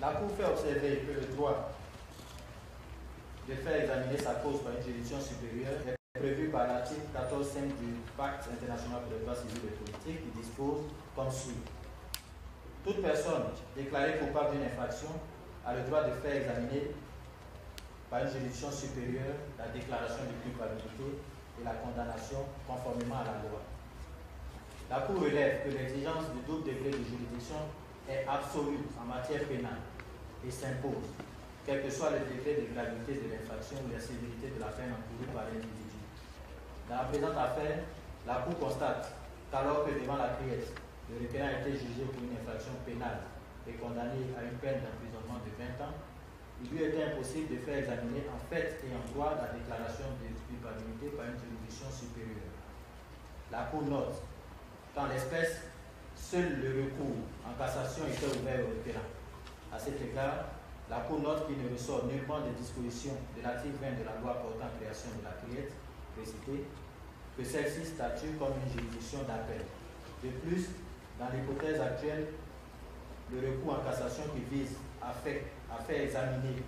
La Cour fait observer que le droit de faire examiner sa cause par une juridiction supérieure est prévu par l'article 14.5 du Pacte international pour les droits civils et politiques qui dispose comme suit. Toute personne déclarée coupable d'une infraction a le droit de faire examiner par une juridiction supérieure la déclaration de culpabilité et la condamnation conformément à la loi. La Cour relève que l'exigence du double degré de juridiction est absolue en matière pénale et s'impose, quel que soit le degré de gravité de l'infraction ou la sévérité de la peine encourue par l'individu. Dans la présente affaire, la Cour constate qu'alors que devant la criette, le requérant a été jugé pour une infraction pénale et condamné à une peine d'emprisonnement de 20 ans, il lui était impossible de faire examiner en fait et en droit la déclaration de culpabilité par une juridiction supérieure. La Cour note qu'en l'espèce, seul le recours en cassation était ouvert au requérant. À cet égard, la Cour note qu'il ne ressort nullement des dispositions de l'article 20 de la loi portant création de la que celle-ci statue comme une juridiction d'appel. De plus, dans l'hypothèse actuelle, le recours en cassation qui vise à faire, à faire examiner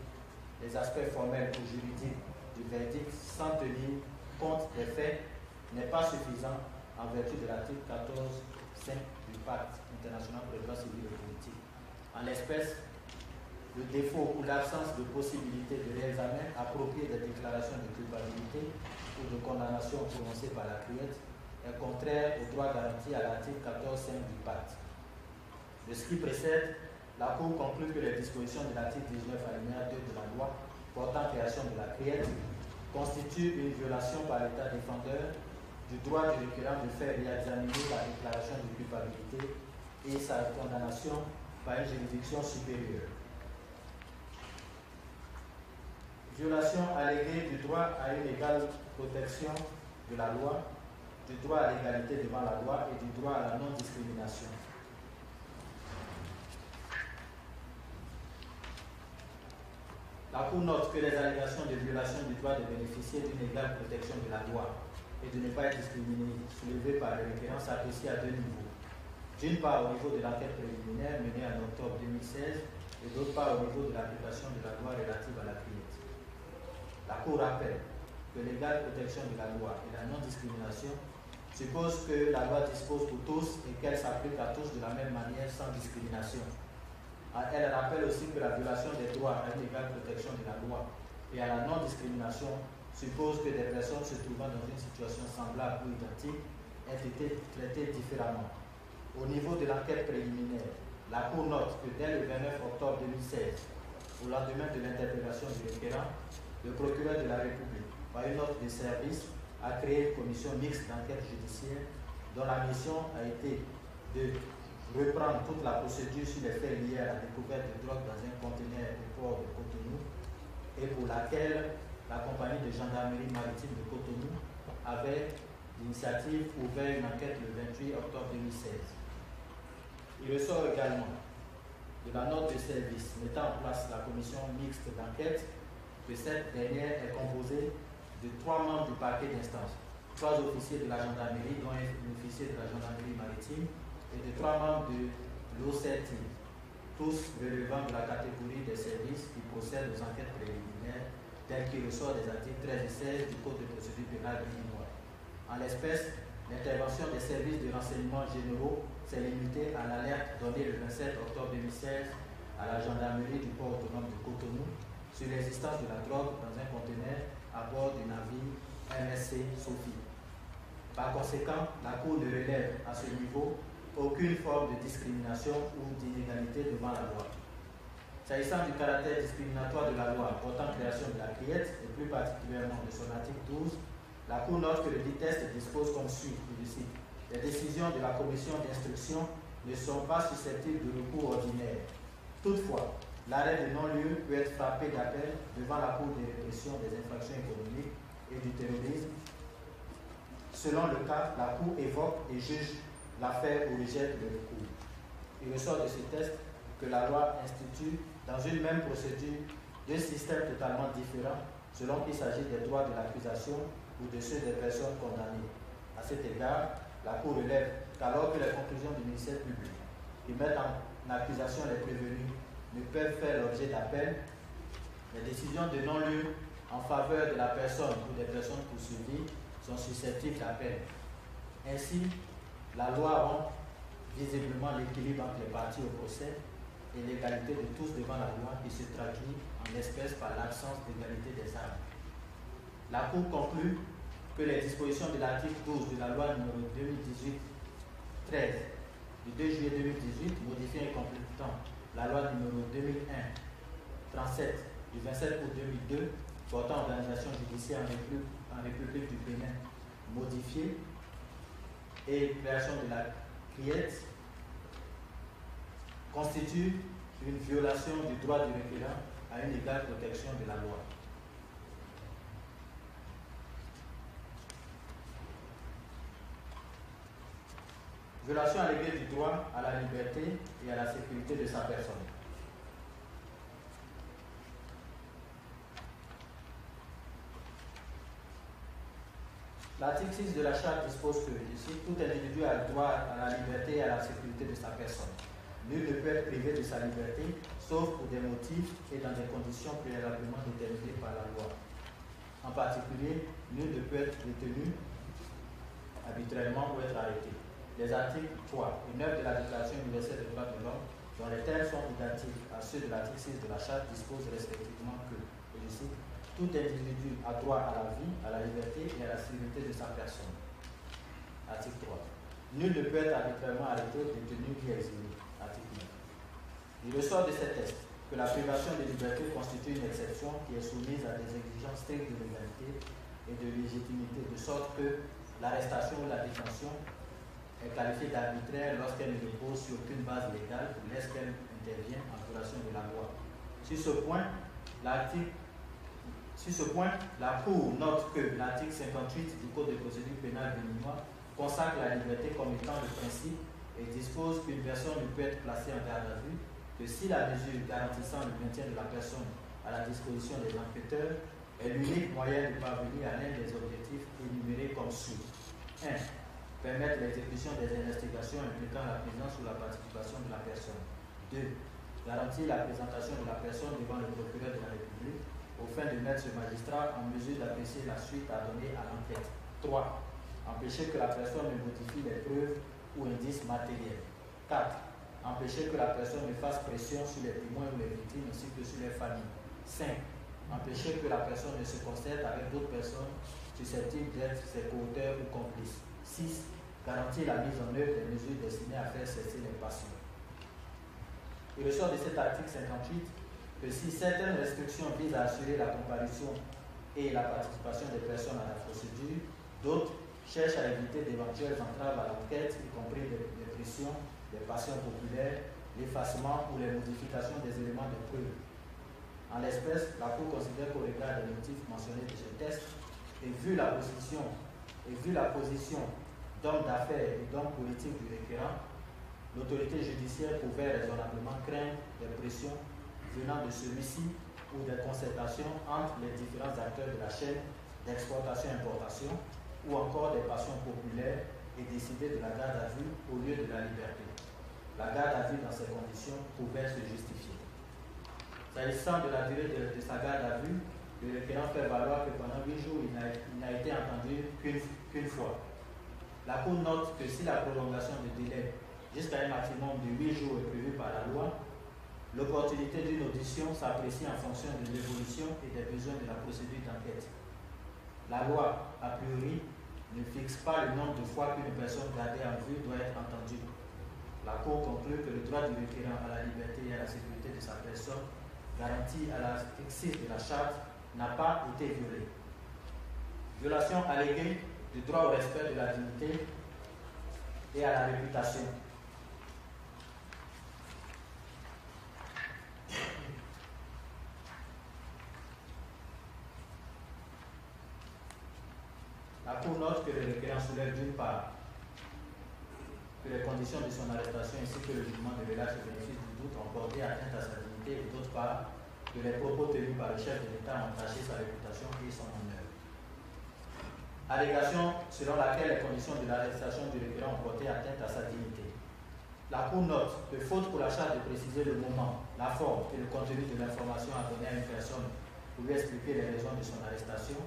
les aspects formels ou juridiques du verdict sans tenir compte des faits n'est pas suffisant en vertu de l'article 14.5 du Pacte international pour les droits civils et politiques. En l'espèce, le défaut ou l'absence de possibilité de réexamen approprié des déclarations de culpabilité de condamnation prononcée par la criette est contraire au droit garanti à l'article 14.5 du pacte. De ce qui précède, la Cour conclut que les dispositions de l'article 19 alinéa 2 de la loi portant création de la CRIET constituent une violation par l'État défendeur du droit du requérant de faire réexaminer la déclaration de culpabilité et sa condamnation par une juridiction supérieure. Violation alléguée du droit à une égale protection de la loi, du droit à l'égalité devant la loi et du droit à la non-discrimination. La Cour note que les allégations de violation du droit de bénéficier d'une égale protection de la loi et de ne pas être discriminé soulevées par les références s'apprécient à deux niveaux. D'une part au niveau de l'enquête préliminaire menée en octobre 2016 et d'autre part au niveau de l'application de la loi relative à la. La Cour rappelle que l'égale protection de la loi et la non-discrimination suppose que la loi dispose pour tous et qu'elle s'applique à tous de la même manière sans discrimination. Ah, elle rappelle aussi que la violation des droits à une égale protection de la loi et à la non-discrimination suppose que des personnes se trouvant dans une situation semblable ou identique aient été traitées différemment. Au niveau de l'enquête préliminaire, la Cour note que dès le 29 octobre 2016, au lendemain de l'interpellation du requérant, le procureur de la République, par une note de service, a créé une commission mixte d'enquête judiciaire dont la mission a été de reprendre toute la procédure sur les faits liés à la découverte de drogue dans un conteneur au port de Cotonou et pour laquelle la compagnie de gendarmerie maritime de Cotonou avait d'initiative ouvert une enquête le 28 octobre 2016. Il ressort également de la note de service mettant en place la commission mixte d'enquête cette dernière est composée de trois membres du paquet d'instance, trois officiers de la gendarmerie, dont un officier de la gendarmerie maritime, et de trois membres de l'OCT, tous relevant de la catégorie des services qui procèdent aux enquêtes préliminaires telles qu'il ressort des articles 13 et 16 du Code de procédure pénale illinois. En l'espèce, l'intervention des services de renseignement généraux s'est limitée à l'alerte donnée le 27 octobre 2016 à la gendarmerie du port autonome de Cotonou sur l'existence de la drogue dans un conteneur à bord du navire MSC Sophie. Par conséquent, la Cour ne relève à ce niveau aucune forme de discrimination ou d'inégalité devant la loi. S'agissant du caractère discriminatoire de la loi portant création de la criette, et plus particulièrement de son article 12, la Cour note que le dit test dispose comme suit, les décisions de la commission d'instruction ne sont pas susceptibles de recours ordinaire. Toutefois, l'arrêt de non-lieu peut être frappé d'appel devant la Cour de répression des infractions économiques et du terrorisme. Selon le cas, la Cour évoque et juge l'affaire ou rejette le recours. Il ressort de ce test que la loi institue dans une même procédure deux systèmes totalement différents selon qu'il s'agit des droits de l'accusation ou de ceux des personnes condamnées. À cet égard, la Cour relève qu'alors que les conclusions du ministère public mettent en accusation les prévenus ne peuvent faire l'objet d'appel, les décisions de non-lieu en faveur de la personne ou des personnes poursuivies sont susceptibles d'appel. Ainsi, la loi rend visiblement l'équilibre entre les parties au procès et l'égalité de tous devant la loi qui se traduit en espèce par l'absence d'égalité des armes. La Cour conclut que les dispositions de l'article 12 de la loi numéro 2018-13 du 2 juillet 2018 modifiant et complétant la loi numéro 2001-37 du 27 août 2002 portant organisation judiciaire en République, du Bénin modifiée et création de la CRIET constitue une violation du droit du requérant à une égale protection de la loi. Violation alléguée du droit à la liberté et à la sécurité de sa personne. L'article 6 de la Charte dispose que, ici, tout individu a le droit à la liberté et à la sécurité de sa personne. Nul ne peut être privé de sa liberté, sauf pour des motifs et dans des conditions préalablement déterminées par la loi. En particulier, nul ne peut être détenu arbitrairement ou être arrêté les articles 3 et 9 de la Déclaration universelle des droits de l'homme, dont les termes sont identiques à ceux de l'article 6 de la Charte, disposent respectivement que, je cite, tout individu a droit à la vie, à la liberté et à la sécurité de sa personne. Article 3. Nul ne peut être arbitrairement arrêté, détenu ni exilé. Article 9. Il ressort de ces tests que la privation de liberté constitue une exception qui est soumise à des exigences strictes de légalité et de légitimité, de sorte que l'arrestation ou la détention est qualifiée d'arbitraire lorsqu'elle ne repose sur aucune base légale ou lorsqu'elle intervient en violation de la loi. Sur ce point, l'article sur ce point, la Cour note que l'article 58 du Code de procédure pénale béninois consacre la liberté comme étant le principe et dispose qu'une personne ne peut être placée en garde à vue que si la mesure garantissant le maintien de la personne à la disposition des enquêteurs est l'unique moyen de parvenir à l'un des objectifs énumérés comme suit. 1. Permettre l'exécution des investigations impliquant la présence ou la participation de la personne. 2. Garantir la présentation de la personne devant le procureur de la République au fin de mettre ce magistrat en mesure d'apprécier la suite à donner à l'enquête. 3. Empêcher que la personne ne modifie les preuves ou indices matériels. 4. Empêcher que la personne ne fasse pression sur les témoins ou les victimes ainsi que sur les familles. 5. Empêcher que la personne ne se concerte avec d'autres personnes susceptibles d'être ses co-auteurs ou complices. 6. Garantir la mise en œuvre des mesures destinées à faire cesser les passions. Il ressort de cet article 58 que si certaines restrictions visent à assurer la comparution et la participation des personnes à la procédure, d'autres cherchent à éviter d'éventuelles entraves à l'enquête, y compris des, pressions, des passions populaires, l'effacement ou les modifications des éléments de preuve. En l'espèce, la Cour considère qu'au regard des motifs mentionnés de ce test, et vu la position, et vu la position d'homme d'affaires et d'homme politique du requérant, l'autorité judiciaire pouvait raisonnablement craindre des pressions venant de celui-ci ou des concertations entre les différents acteurs de la chaîne d'exportation-importation ou encore des passions populaires et décider de la garde à vue au lieu de la liberté. La garde à vue dans ces conditions pouvait se justifier. S'agissant de la durée de, sa garde à vue, le requérant fait valoir que pendant huit jours, il n'a été entendu qu'une fois. La Cour note que si la prolongation de délai jusqu'à un maximum de huit jours est prévue par la loi, L'opportunité d'une audition s'apprécie en fonction de l'évolution et des besoins de la procédure d'enquête. La loi, a priori, ne fixe pas le nombre de fois qu'une personne gardée en vue doit être entendue. La Cour conclut que le droit du requérant à la liberté et à la sécurité de sa personne, garanti à l'exercice de la charte, n'a pas été violé. Violation alléguée du droit au respect de la dignité et à la réputation. La Cour note que le requérant soulève d'une part que les conditions de son arrestation ainsi que le jugement de relâche au bénéfice du doute ont porté atteinte à sa dignité et d'autre part que les propos tenus par le chef de l'État ont taché sa réputation et son honneur. Allégation selon laquelle les conditions de l'arrestation du ont porté atteinte à sa dignité. La Cour note que faute pour la charge de préciser le moment, la forme et le contenu de l'information à donner à une personne pour lui expliquer les raisons de son arrestation,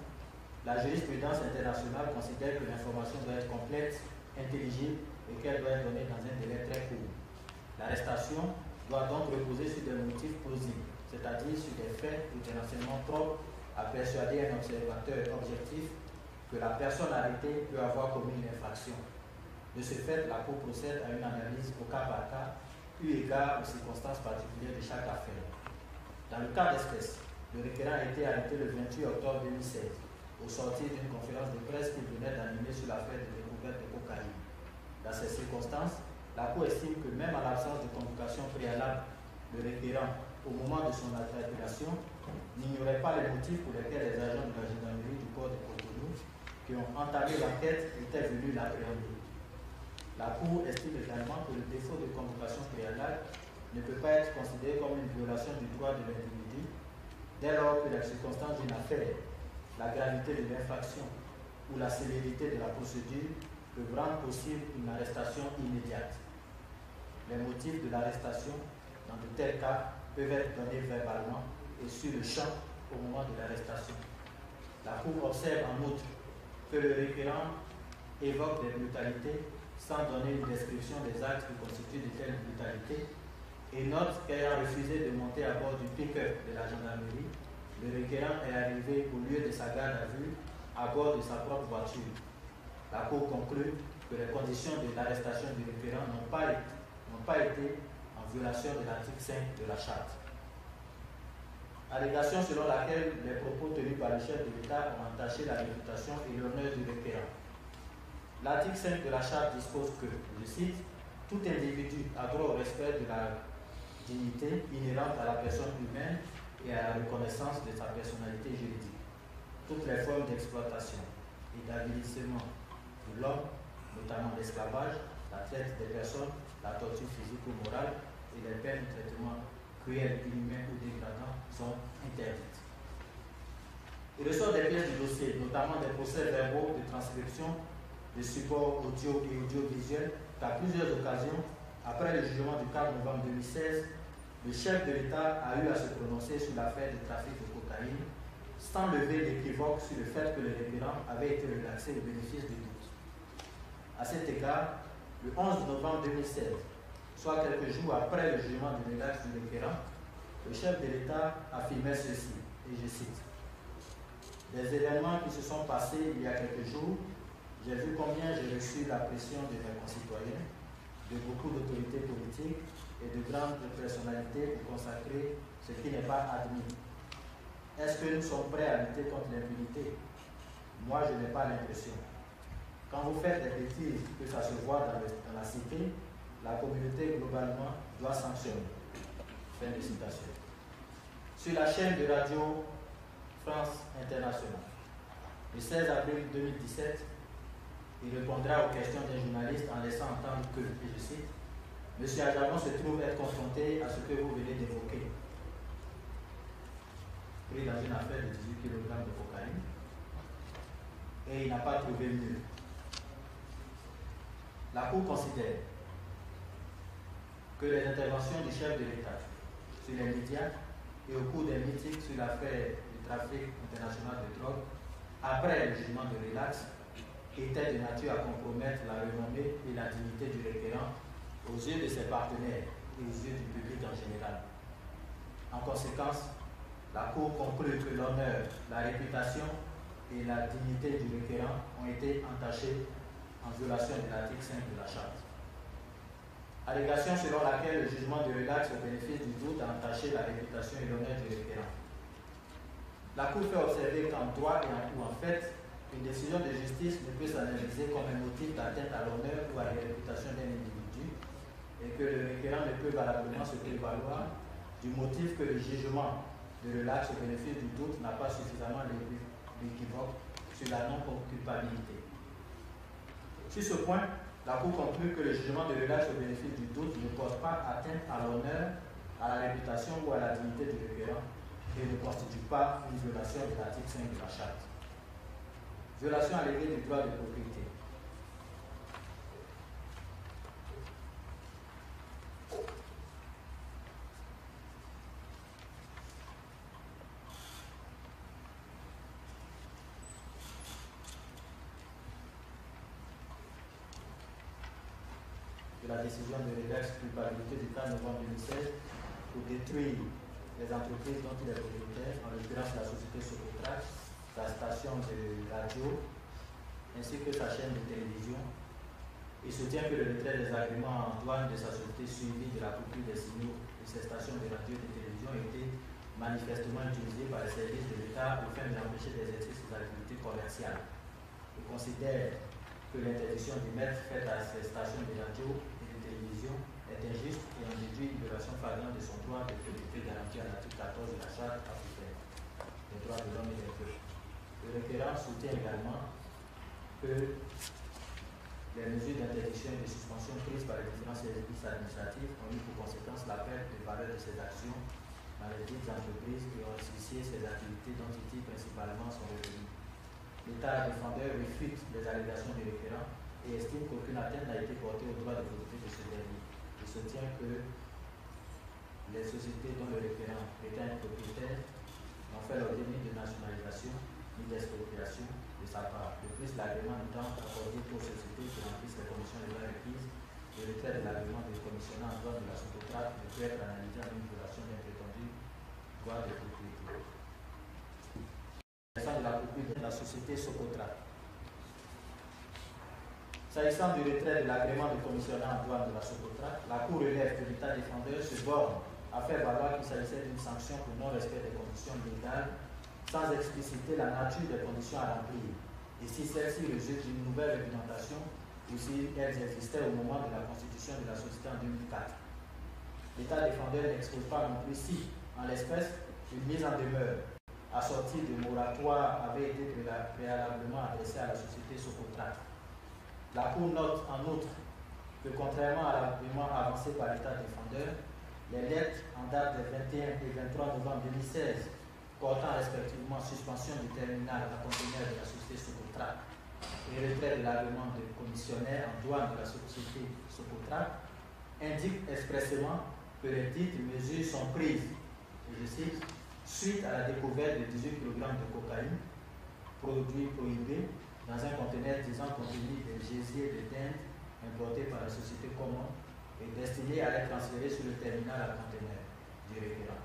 la jurisprudence internationale considère que l'information doit être complète, intelligible et qu'elle doit être donnée dans un délai très court. L'arrestation doit donc reposer sur des motifs plausibles, c'est-à-dire sur des faits ou des renseignements propres à persuader un observateur objectif que la personne arrêtée peut avoir commis une infraction. De ce fait, la Cour procède à une analyse au cas par cas, eu égard aux circonstances particulières de chaque affaire. Dans le cas d'espèce, le requérant a été arrêté le 28 octobre 2016 au sortir d'une conférence de presse qu'il venait d'animer sur l'affaire de découverte de cocaïne. Dans ces circonstances, la Cour estime que même en l'absence de convocation préalable, le requérant, au moment de son interpellation, n'ignorait pas les motifs pour lesquels les agents de la gendarmerie du corps de qui ont entamé l'enquête, étaient venus l'appréhender. La Cour estime également que le défaut de convocation préalable ne peut pas être considéré comme une violation du droit de l'individu dès lors que les circonstances d'une affaire la gravité de l'infraction ou la célérité de la procédure peuvent rendre possible une arrestation immédiate. Les motifs de l'arrestation, dans de tels cas, peuvent être donnés verbalement et sur le champ au moment de l'arrestation. La Cour observe en outre que le requérant évoque des brutalités sans donner une description des actes qui constituent de telles brutalités et note qu'ayant refusé de monter à bord du pick-up de la gendarmerie, le requérant est arrivé au lieu de sa garde à vue à bord de sa propre voiture. La Cour conclut que les conditions de l'arrestation du requérant n'ont pas, pas, été en violation de l'article 5 de la charte. Allégation selon laquelle les propos tenus par le chef de l'État ont entaché la réputation et l'honneur du requérant. L'article 5 de la charte dispose que, je cite, tout individu a droit au respect de la dignité inhérente à la personne humaine et à la reconnaissance de sa personnalité juridique. Toutes les formes d'exploitation et d'avilissement de l'homme, notamment l'esclavage, la traite des personnes, la torture physique ou morale et les peines de traitement cruel, inhumain ou dégradant sont interdites. Il ressort des pièces du dossier, notamment des procès verbaux de transcription de supports audio et audiovisuels, qu'à plusieurs occasions, après le jugement du 4 novembre 2016, le chef de l'État a eu à se prononcer sur l'affaire du trafic de cocaïne, sans lever l'équivoque sur le fait que le référent avait été relaxé au bénéfice du doute. À cet égard, le 11 novembre 2016, soit quelques jours après le jugement de relax du référent, le chef de l'État affirmait ceci, et je cite, Des événements qui se sont passés il y a quelques jours, j'ai vu combien j'ai reçu la pression de mes concitoyens, de beaucoup d'autorités politiques et de grandes personnalités pour consacrer ce qui n'est pas admis. Est-ce que nous sommes prêts à lutter contre l'impunité? Moi, je n'ai pas l'impression. Quand vous faites des bêtises, que ça se voit dans, dans la cité, la communauté globalement doit sanctionner. Fin de citation. Sur la chaîne de radio France Internationale, le 16 avril 2017, il répondra aux questions des journalistes en laissant entendre que, et je cite, M. Ajaban se trouve être confronté à ce que vous venez d'évoquer. Pris dans une affaire de 18 kg de cocaïne, et il n'a pas trouvé mieux. La Cour considère que les interventions du chef de l'État sur les médias et au cours des meetings sur l'affaire du trafic international de drogue, après le jugement de relax, étaient de nature à compromettre la renommée et la dignité du référent aux yeux de ses partenaires et aux yeux du public en général. En conséquence, la Cour conclut que l'honneur, la réputation et la dignité du requérant ont été entachés en violation de l'article 5 de la Charte. Allégation selon laquelle le jugement de relax au bénéfice du doute a entaché la réputation et l'honneur du requérant. La Cour fait observer qu'en droit et en, en fait, une décision de justice ne peut s'analyser comme un motif d'atteinte à l'honneur ou à la réputation d'un individu et que le requérant ne peut valablement se prévaloir du motif que le jugement de relax au bénéfice du doute n'a pas suffisamment l'équivoque sur la non-culpabilité. Sur ce point, la Cour conclut que le jugement de relax au bénéfice du doute ne porte pas atteinte à l'honneur, à la réputation ou à la dignité du requérant et ne constitue pas une violation de l'article 5 de la Charte. Violation alléguée du droit de propriété. de décision de reverse culpabilité du 4 novembre 2016 pour détruire les entreprises dont il est propriétaire, en l'occurrence la société Socotrac, sa station de radio, ainsi que sa chaîne de télévision. Il soutient que le retrait des agréments en douane de sa société suivi de la copie des signaux de ces stations de radio et de télévision a été manifestement utilisé par les services de l'État afin d'empêcher d'exercer ses activités commerciales. Il considère que l'interdiction du maître faite à ces stations de radio télévision est injuste et en déduit une violation flagrante de son droit de propriété garanti à l'article 14 de la Charte africaine des droits de l'homme et des peuples. Le requérant soutient également que les mesures d'interdiction et de suspension prises par les différents services administratifs ont eu pour conséquence la perte de valeur de ces actions dans les dites entreprises et ont associé ces activités dont il tire principalement son revenu. L'État défendeur refute les allégations du référent et estime qu'aucune atteinte n'a été portée au droit de propriété de ce dernier. Il soutient que les sociétés dont le référent était un propriétaire n'ont fait l'objet ni de nationalisation ni d'expropriation de sa part. De plus, l'agrément étant accordé pour sociétés qui remplissent les conditions légales requises, le retrait de l'agrément des commissionnaires en droit de la Socotrate ne peut être analysé en une violation d'un prétendu droit de propriété la la société Socotra. S'agissant du retrait de l'agrément de commissionnaire en douane de la Socotra, la Cour relève que l'État défendeur se borne à faire valoir qu'il s'agissait d'une sanction pour non-respect des conditions légales sans expliciter la nature des conditions à remplir et si celles-ci résultent d'une nouvelle réglementation ou si elles existaient au moment de la constitution de la société en 2004. L'État défendeur n'expose pas non plus si, en l'espèce, une mise en demeure assortie de moratoire avait été préalablement adressée à la société Socotra. La Cour note en outre que contrairement à l'argument avancé par l'État défendeur, les lettres en date du 21 et 23 novembre 2016 portant respectivement suspension du terminal à conteneur de la société Socotra et retrait de l'agrément de commissionnaire en douane de la société Socotra indiquent expressément que les dites mesures sont prises, et je cite, suite à la découverte de 18 kg de cocaïne, produit prohibé, dans un conteneur disant contenu des gésiers de dinde importés par la société commune est destiné à être transféré sur le terminal à conteneur du référent.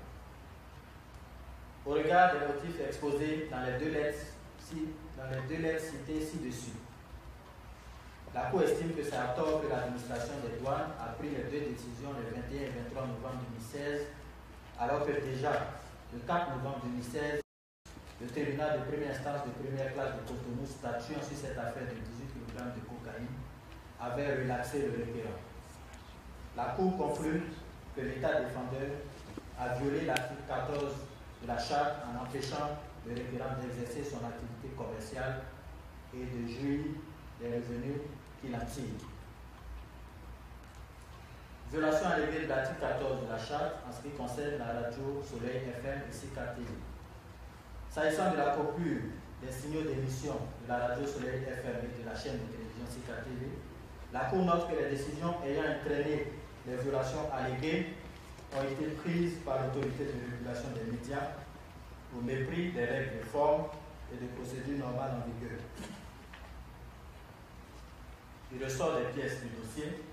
Au regard des motifs exposés dans les deux lettres, dans les deux lettres citées ci-dessus, la Cour estime que c'est à tort que l'administration des douanes a pris les deux décisions le 21 et 23 novembre 2016, alors que déjà, le 4 novembre 2016, le tribunal de première instance de première classe de Cotonou, statuant sur cette affaire de 18 kg de cocaïne, avait relaxé le référent. La Cour conclut que l'État défendeur a violé l'article 14 de la charte en empêchant le référent d'exercer son activité commerciale et de jouir des revenus qu'il en tire. Violation alléguée de l'article 14 de la charte en ce qui concerne la radio Soleil FM et CKTV. S'agissant de la coupure des signaux d'émission de la radio Soleil FM et de la chaîne de télévision CKTV, la Cour note que les décisions ayant entraîné les violations alléguées ont été prises par l'autorité de régulation des médias au mépris des règles de forme et des procédures normales en vigueur. Il ressort des pièces du dossier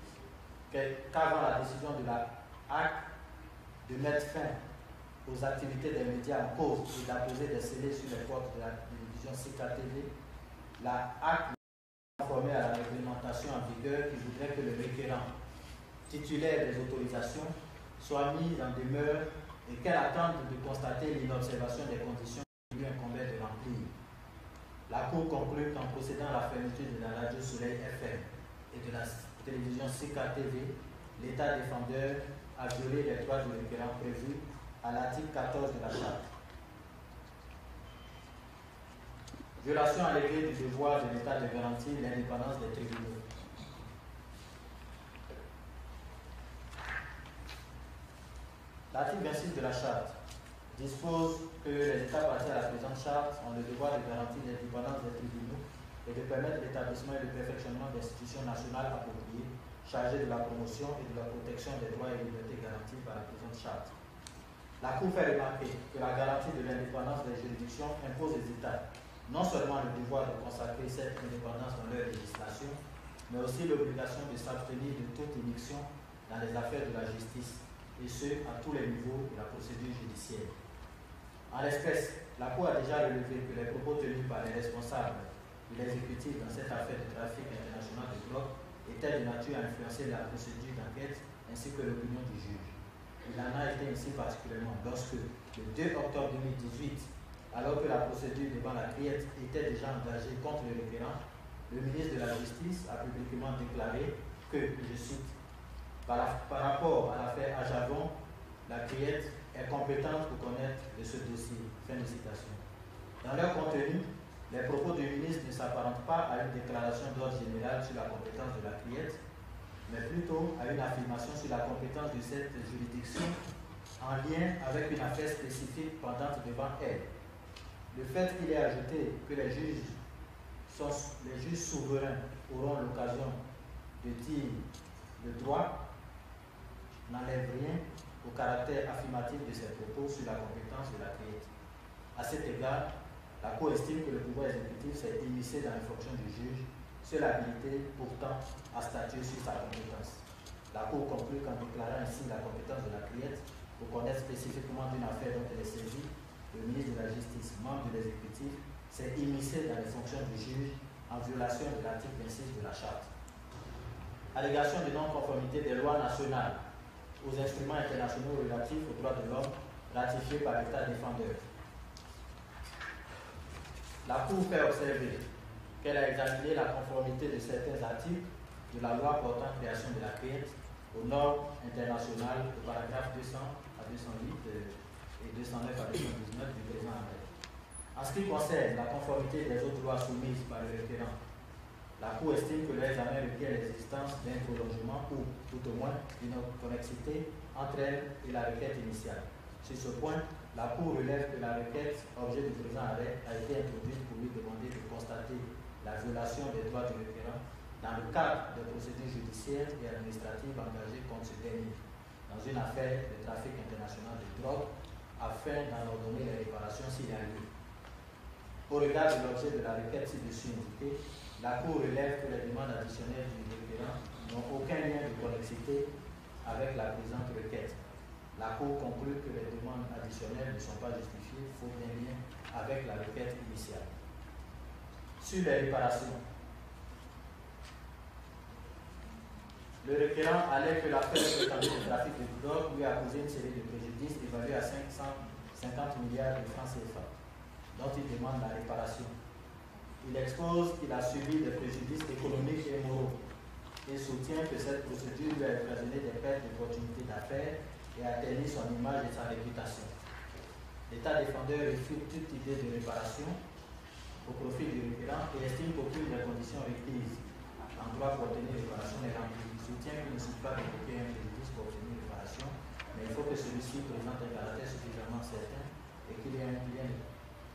qu'avant la décision de la HAC de mettre fin aux activités des médias en cause et d'apposer des scellés sur les portes de la télévision CKTV, la HAC informé à la réglementation en vigueur qui voudrait que le requérant titulaire des autorisations soit mis en demeure et qu'elle attende de constater l'inobservation des conditions qui lui incombaient de remplir. La Cour conclut qu'en procédant à la fermeture de la radio Soleil FM et de la télévision CKTV, l'État défendeur a violé les droits du requérant prévus à l'article 14 de la Charte. Violation alléguée du devoir de l'État de garantir l'indépendance des tribunaux. L'article 26 de la Charte dispose que les États partis à la présente Charte ont le devoir de garantir l'indépendance des tribunaux et de permettre l'établissement et le perfectionnement d'institutions nationales appropriées chargées de la promotion et de la protection des droits et libertés garantis par la présente Charte. La Cour fait remarquer que la garantie de l'indépendance des juridictions impose aux États non seulement le devoir de consacrer cette indépendance dans leur législation, mais aussi l'obligation de s'abstenir de toute émission dans les affaires de la justice, et ce, à tous les niveaux de la procédure judiciaire. En l'espèce, la Cour a déjà relevé que les propos tenus par les responsables de l'exécutif dans cette affaire de trafic international de drogue étaient de nature à influencer la procédure d'enquête ainsi que l'opinion du juge. Il en a été ainsi particulièrement lorsque, le 2 octobre 2018, alors que la procédure devant la criette était déjà engagée contre le référent, le ministre de la Justice a publiquement déclaré que, je cite, par, rapport à l'affaire Ajavon, la criette est compétente pour connaître de ce dossier. Fin de citation. Dans leur contenu, les propos du ministre ne s'apparentent pas à une déclaration d'ordre général sur la compétence de la criette, mais plutôt à une affirmation sur la compétence de cette juridiction en lien avec une affaire spécifique pendant devant elle. Le fait qu'il ait ajouté que les juges, sont, les juges souverains auront l'occasion de dire le droit n'enlève rien au caractère affirmatif de ces propos sur la compétence de la création. À cet égard, la Cour estime que le pouvoir exécutif s'est immiscé dans les fonctions du juge, seule habilité pourtant à statuer sur sa compétence. La Cour conclut qu'en déclarant ainsi la compétence de la criette pour connaître spécifiquement d'une affaire dont elle est saisie, le ministre de la Justice, membre de l'exécutif, s'est immiscé dans les fonctions du juge en violation de l'article 26 de la Charte. Allégation de non-conformité des lois nationales aux instruments internationaux relatifs aux droits de l'homme ratifiés par l'État défendeur. La Cour fait observer qu'elle a examiné la conformité de certains articles de la loi portant création de la CREAT aux normes internationales au paragraphe 200 à 208 et 209 à 219 du présent arrêt. En ce qui concerne la conformité des autres lois soumises par le référent, la Cour estime que l'examen requiert l'existence d'un prolongement ou, tout au moins, d'une connexité entre elle et la requête initiale. Sur ce point, la Cour relève que la requête, objet du présent arrêt, a été introduite pour lui demander de constater la violation des droits du référent dans le cadre des procédures judiciaires et administratives engagées contre ce dernier dans une affaire de trafic international de drogue afin d'en ordonner les réparations s'il y a lieu. Au regard de l'objet de la requête ci-dessus indiquée, la Cour relève que les demandes additionnelles du référent n'ont aucun lien de connexité avec la présente requête la Cour conclut que les demandes additionnelles ne sont pas justifiées, faute d'un lien avec la requête initiale. Sur les réparations, le requérant allait que l'affaire de trafic de drogue lui a causé une série de préjudices évalués à 550 milliards de francs CFA, dont il demande la réparation. Il expose qu'il a subi des préjudices économiques et moraux et soutient que cette procédure lui a occasionné des pertes d'opportunités d'affaires et a terni son image et sa réputation. L'État défendeur refuse toute idée de réparation au profit du référent et estime qu'aucune des conditions requises en droit pour obtenir réparation n'est remplie. Il soutient qu'il ne suffit pas d'évoquer un préjudice pour obtenir réparation, mais il faut que celui-ci présente un caractère suffisamment certain et qu'il y ait un lien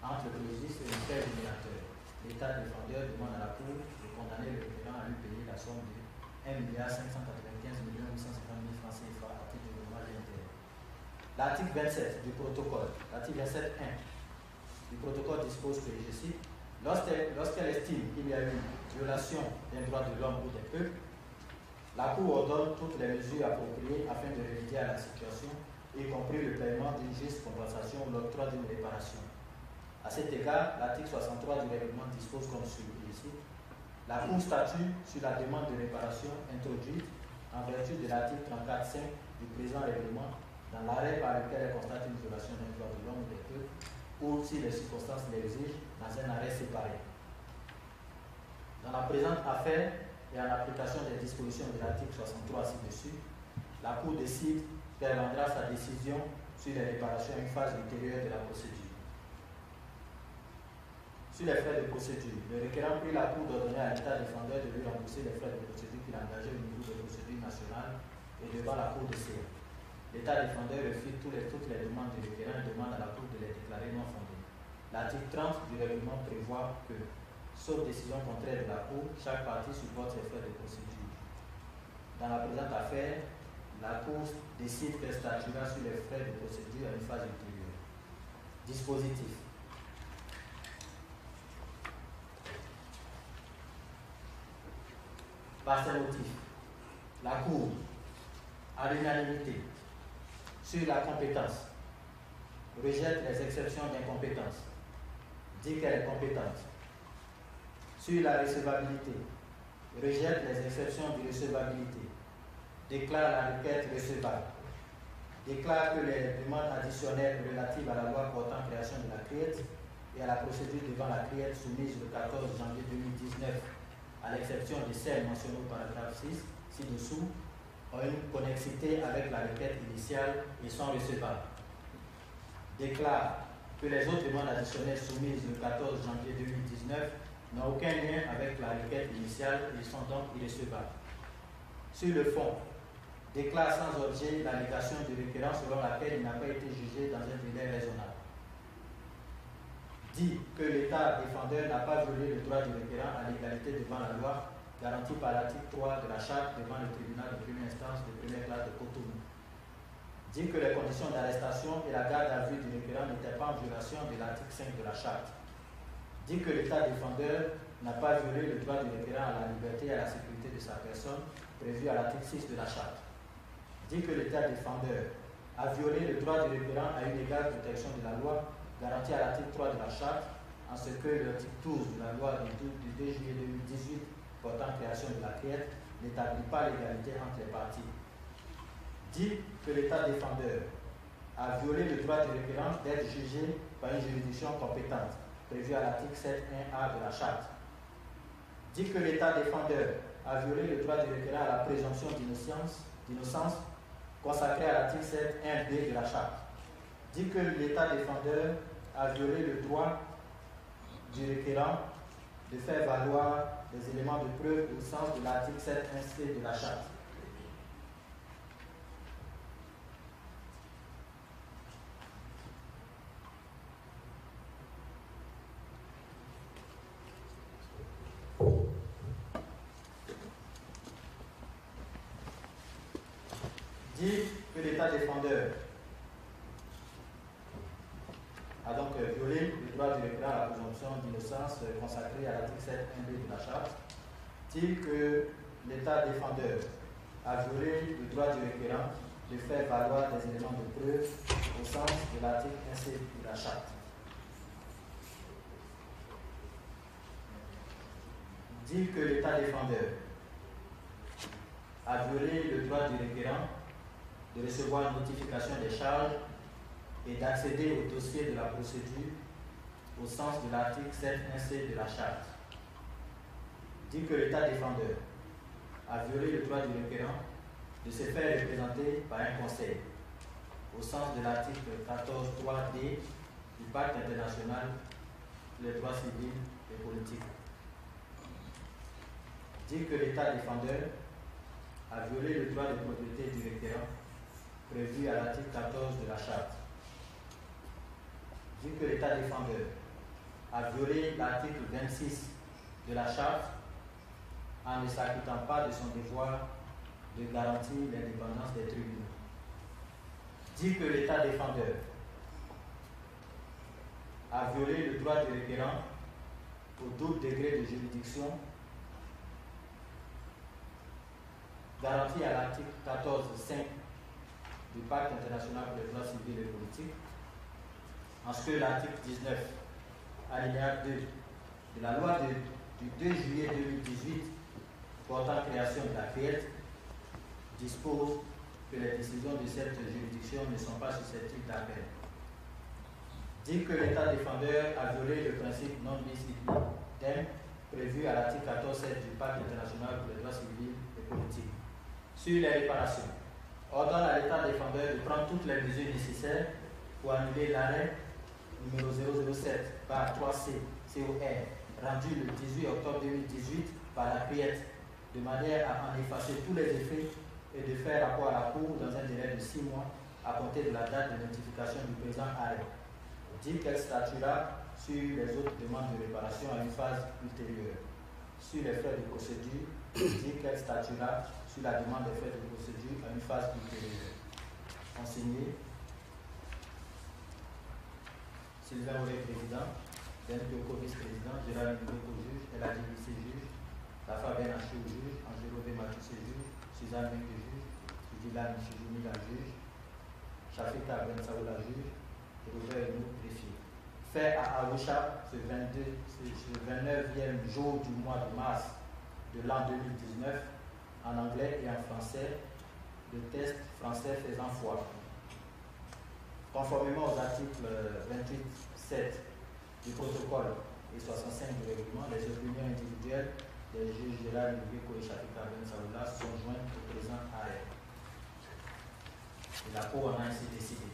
entre le préjudice et le fait générateur. L'État défendeur demande à la Cour de condamner le référent à lui payer la somme de 1 595 850 000 francs CFA à titre de dommage. L'article 27 du protocole, l'article 27.1 du protocole dispose que, je cite, lorsqu'elle estime qu'il y a eu violation d'un droit de l'homme ou des peuples, la Cour ordonne toutes les mesures appropriées afin de remédier à la situation, y compris le paiement d'une juste compensation ou l'octroi d'une réparation. À cet égard, l'article 63 du règlement dispose comme suit, la Cour statue sur la demande de réparation introduite en vertu de l'article 34.5 du présent règlement dans l'arrêt par lequel elle constate une violation d'un droit de l'homme ou des peuples ou si les circonstances l'exigent dans un arrêt séparé. Dans la présente affaire et en application des dispositions de l'article 63 ci-dessus, la Cour décide qu'elle rendra sa décision sur les réparations à une phase ultérieure de la procédure. Sur les frais de procédure, le requérant prit la Cour d'ordonner à l'État défendeur de lui rembourser les frais de procédure qu'il a engagés au niveau de procédure nationale et devant la Cour de CA. L'État défendeur refuse toutes les, toutes les demandes du requérant et demande à la Cour de les déclarer non fondées. L'article 30 du règlement prévoit que, sauf décision contraire de la Cour, chaque partie supporte ses frais de procédure. Dans la présente affaire, la Cour décide qu'elle statuera sur les frais de procédure à une phase ultérieure. Dispositif. par ces motifs, la Cour, à l'unanimité, sur la compétence, rejette les exceptions d'incompétence, dit qu'elle est compétente. Sur la recevabilité, rejette les exceptions de recevabilité, déclare la requête recevable, déclare que les demandes additionnelles relatives à la loi portant création de la CRIET et à la procédure devant la CRIET soumise le 14 janvier 2019 à l'exception de celles mentionnées au paragraphe 6 ci-dessous, ont une connexité avec la requête initiale et sont recevables. Déclare que les autres demandes additionnelles soumises le 14 janvier 2019 n'ont aucun lien avec la requête initiale et sont donc irrecevables. Sur le fond, déclare sans objet l'allégation du requérant selon laquelle il n'a pas été jugé dans un délai raisonnable dit que l'État défendeur n'a pas violé le droit du requérant à l'égalité devant la loi garantie par l'article 3 de la charte devant le tribunal de première instance de première classe de Cotonou. Dit que les conditions d'arrestation et la garde à vue du requérant n'étaient pas en violation de l'article 5 de la charte. Dit que l'État défendeur n'a pas violé le droit du requérant à la liberté et à la sécurité de sa personne prévu à l'article 6 de la charte. Dit que l'État défendeur a violé le droit du requérant à une égale protection de la loi garantie à l'article 3 de la Charte, en ce que l'article 12 de la loi du 2, juillet 2018 portant création de la CRIET n'établit pas l'égalité entre les parties. Dit que l'État défendeur a violé le droit du requérant d'être jugé par une juridiction compétente, prévue à l'article 7.1a de la Charte. Dit que l'État défendeur a violé le droit du requérant à la présomption d'innocence consacré à l'article 7.1b de la Charte. Dit que l'État défendeur a violé le droit du requérant de faire valoir des éléments de preuve au sens de l'article 7.1c de la Charte. Dit que l'État défendeur a donc violé le droit du requérant à la présomption d'innocence consacré à l'article 7 de la Charte, dit que l'État défendeur a violé le droit du requérant de faire valoir des éléments de preuve au sens de l'article 1 de la Charte. Dit que l'État défendeur a violé le droit du requérant de recevoir une notification des charges et d'accéder au dossier de la procédure au sens de l'article 7.1c de la charte. Dit que l'État défendeur a violé le droit du requérant de se faire représenter par un conseil au sens de l'article 14.3d du pacte international des droits civils et politiques. Dit que l'État défendeur a violé le droit de propriété du requérant prévu à l'article 14 de la charte. Dit que l'État défendeur a violé l'article 26 de la charte en ne s'acquittant pas de son devoir de garantir l'indépendance des tribunaux. Dit que l'État défendeur a violé le droit du requérant au double degré de juridiction garanti à l'article 14.5 du Pacte international pour les droits civils et politiques, en ce que l'article 19, alinéa 2 de la loi du 2 juillet 2018 portant création de la CRIET dispose que les décisions de cette juridiction ne sont pas susceptibles d'appel. Dit que l'État défendeur a violé le principe non bis prévu à l'article 14.7 du Pacte international pour les droits civils et politiques sur les réparations ordonne à l'État défendeur de prendre toutes les mesures nécessaires pour annuler l'arrêt numéro 007 par 3C COR rendu le 18 octobre 2018 par la CRIET de manière à en effacer tous les effets et de faire rapport à la Cour dans un délai de 6 mois à compter de la date de notification du présent arrêt. Dit qu'elle statuera sur les autres demandes de réparation à une phase ultérieure. Sur les frais de procédure, dit qu'elle statuera sur la demande des frais de procédure à une phase ultérieure. Enseigné Sylvain Auré, président, Dan Pioko, vice-président, Gérard Ndoko, juge, Eladji juge, Rafa Benachou, juge, Angelo Matisse, juge, Suzanne Mengue, juge, Sudilan Chijouni, la juge, Shafika Ben la juge, et Robert Nou, greffier. Fait à Arusha ce, 22, ce 29e jour du mois de mars de l'an 2019, en anglais et en français de tests français faisant foi. Conformément aux articles euh, 28.7 du protocole et 65 du règlement, les opinions individuelles des juges Gérald Lubeko et Chafika Ben Saoula sont jointes au présent arrêt. La Cour en a ainsi décidé.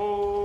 four.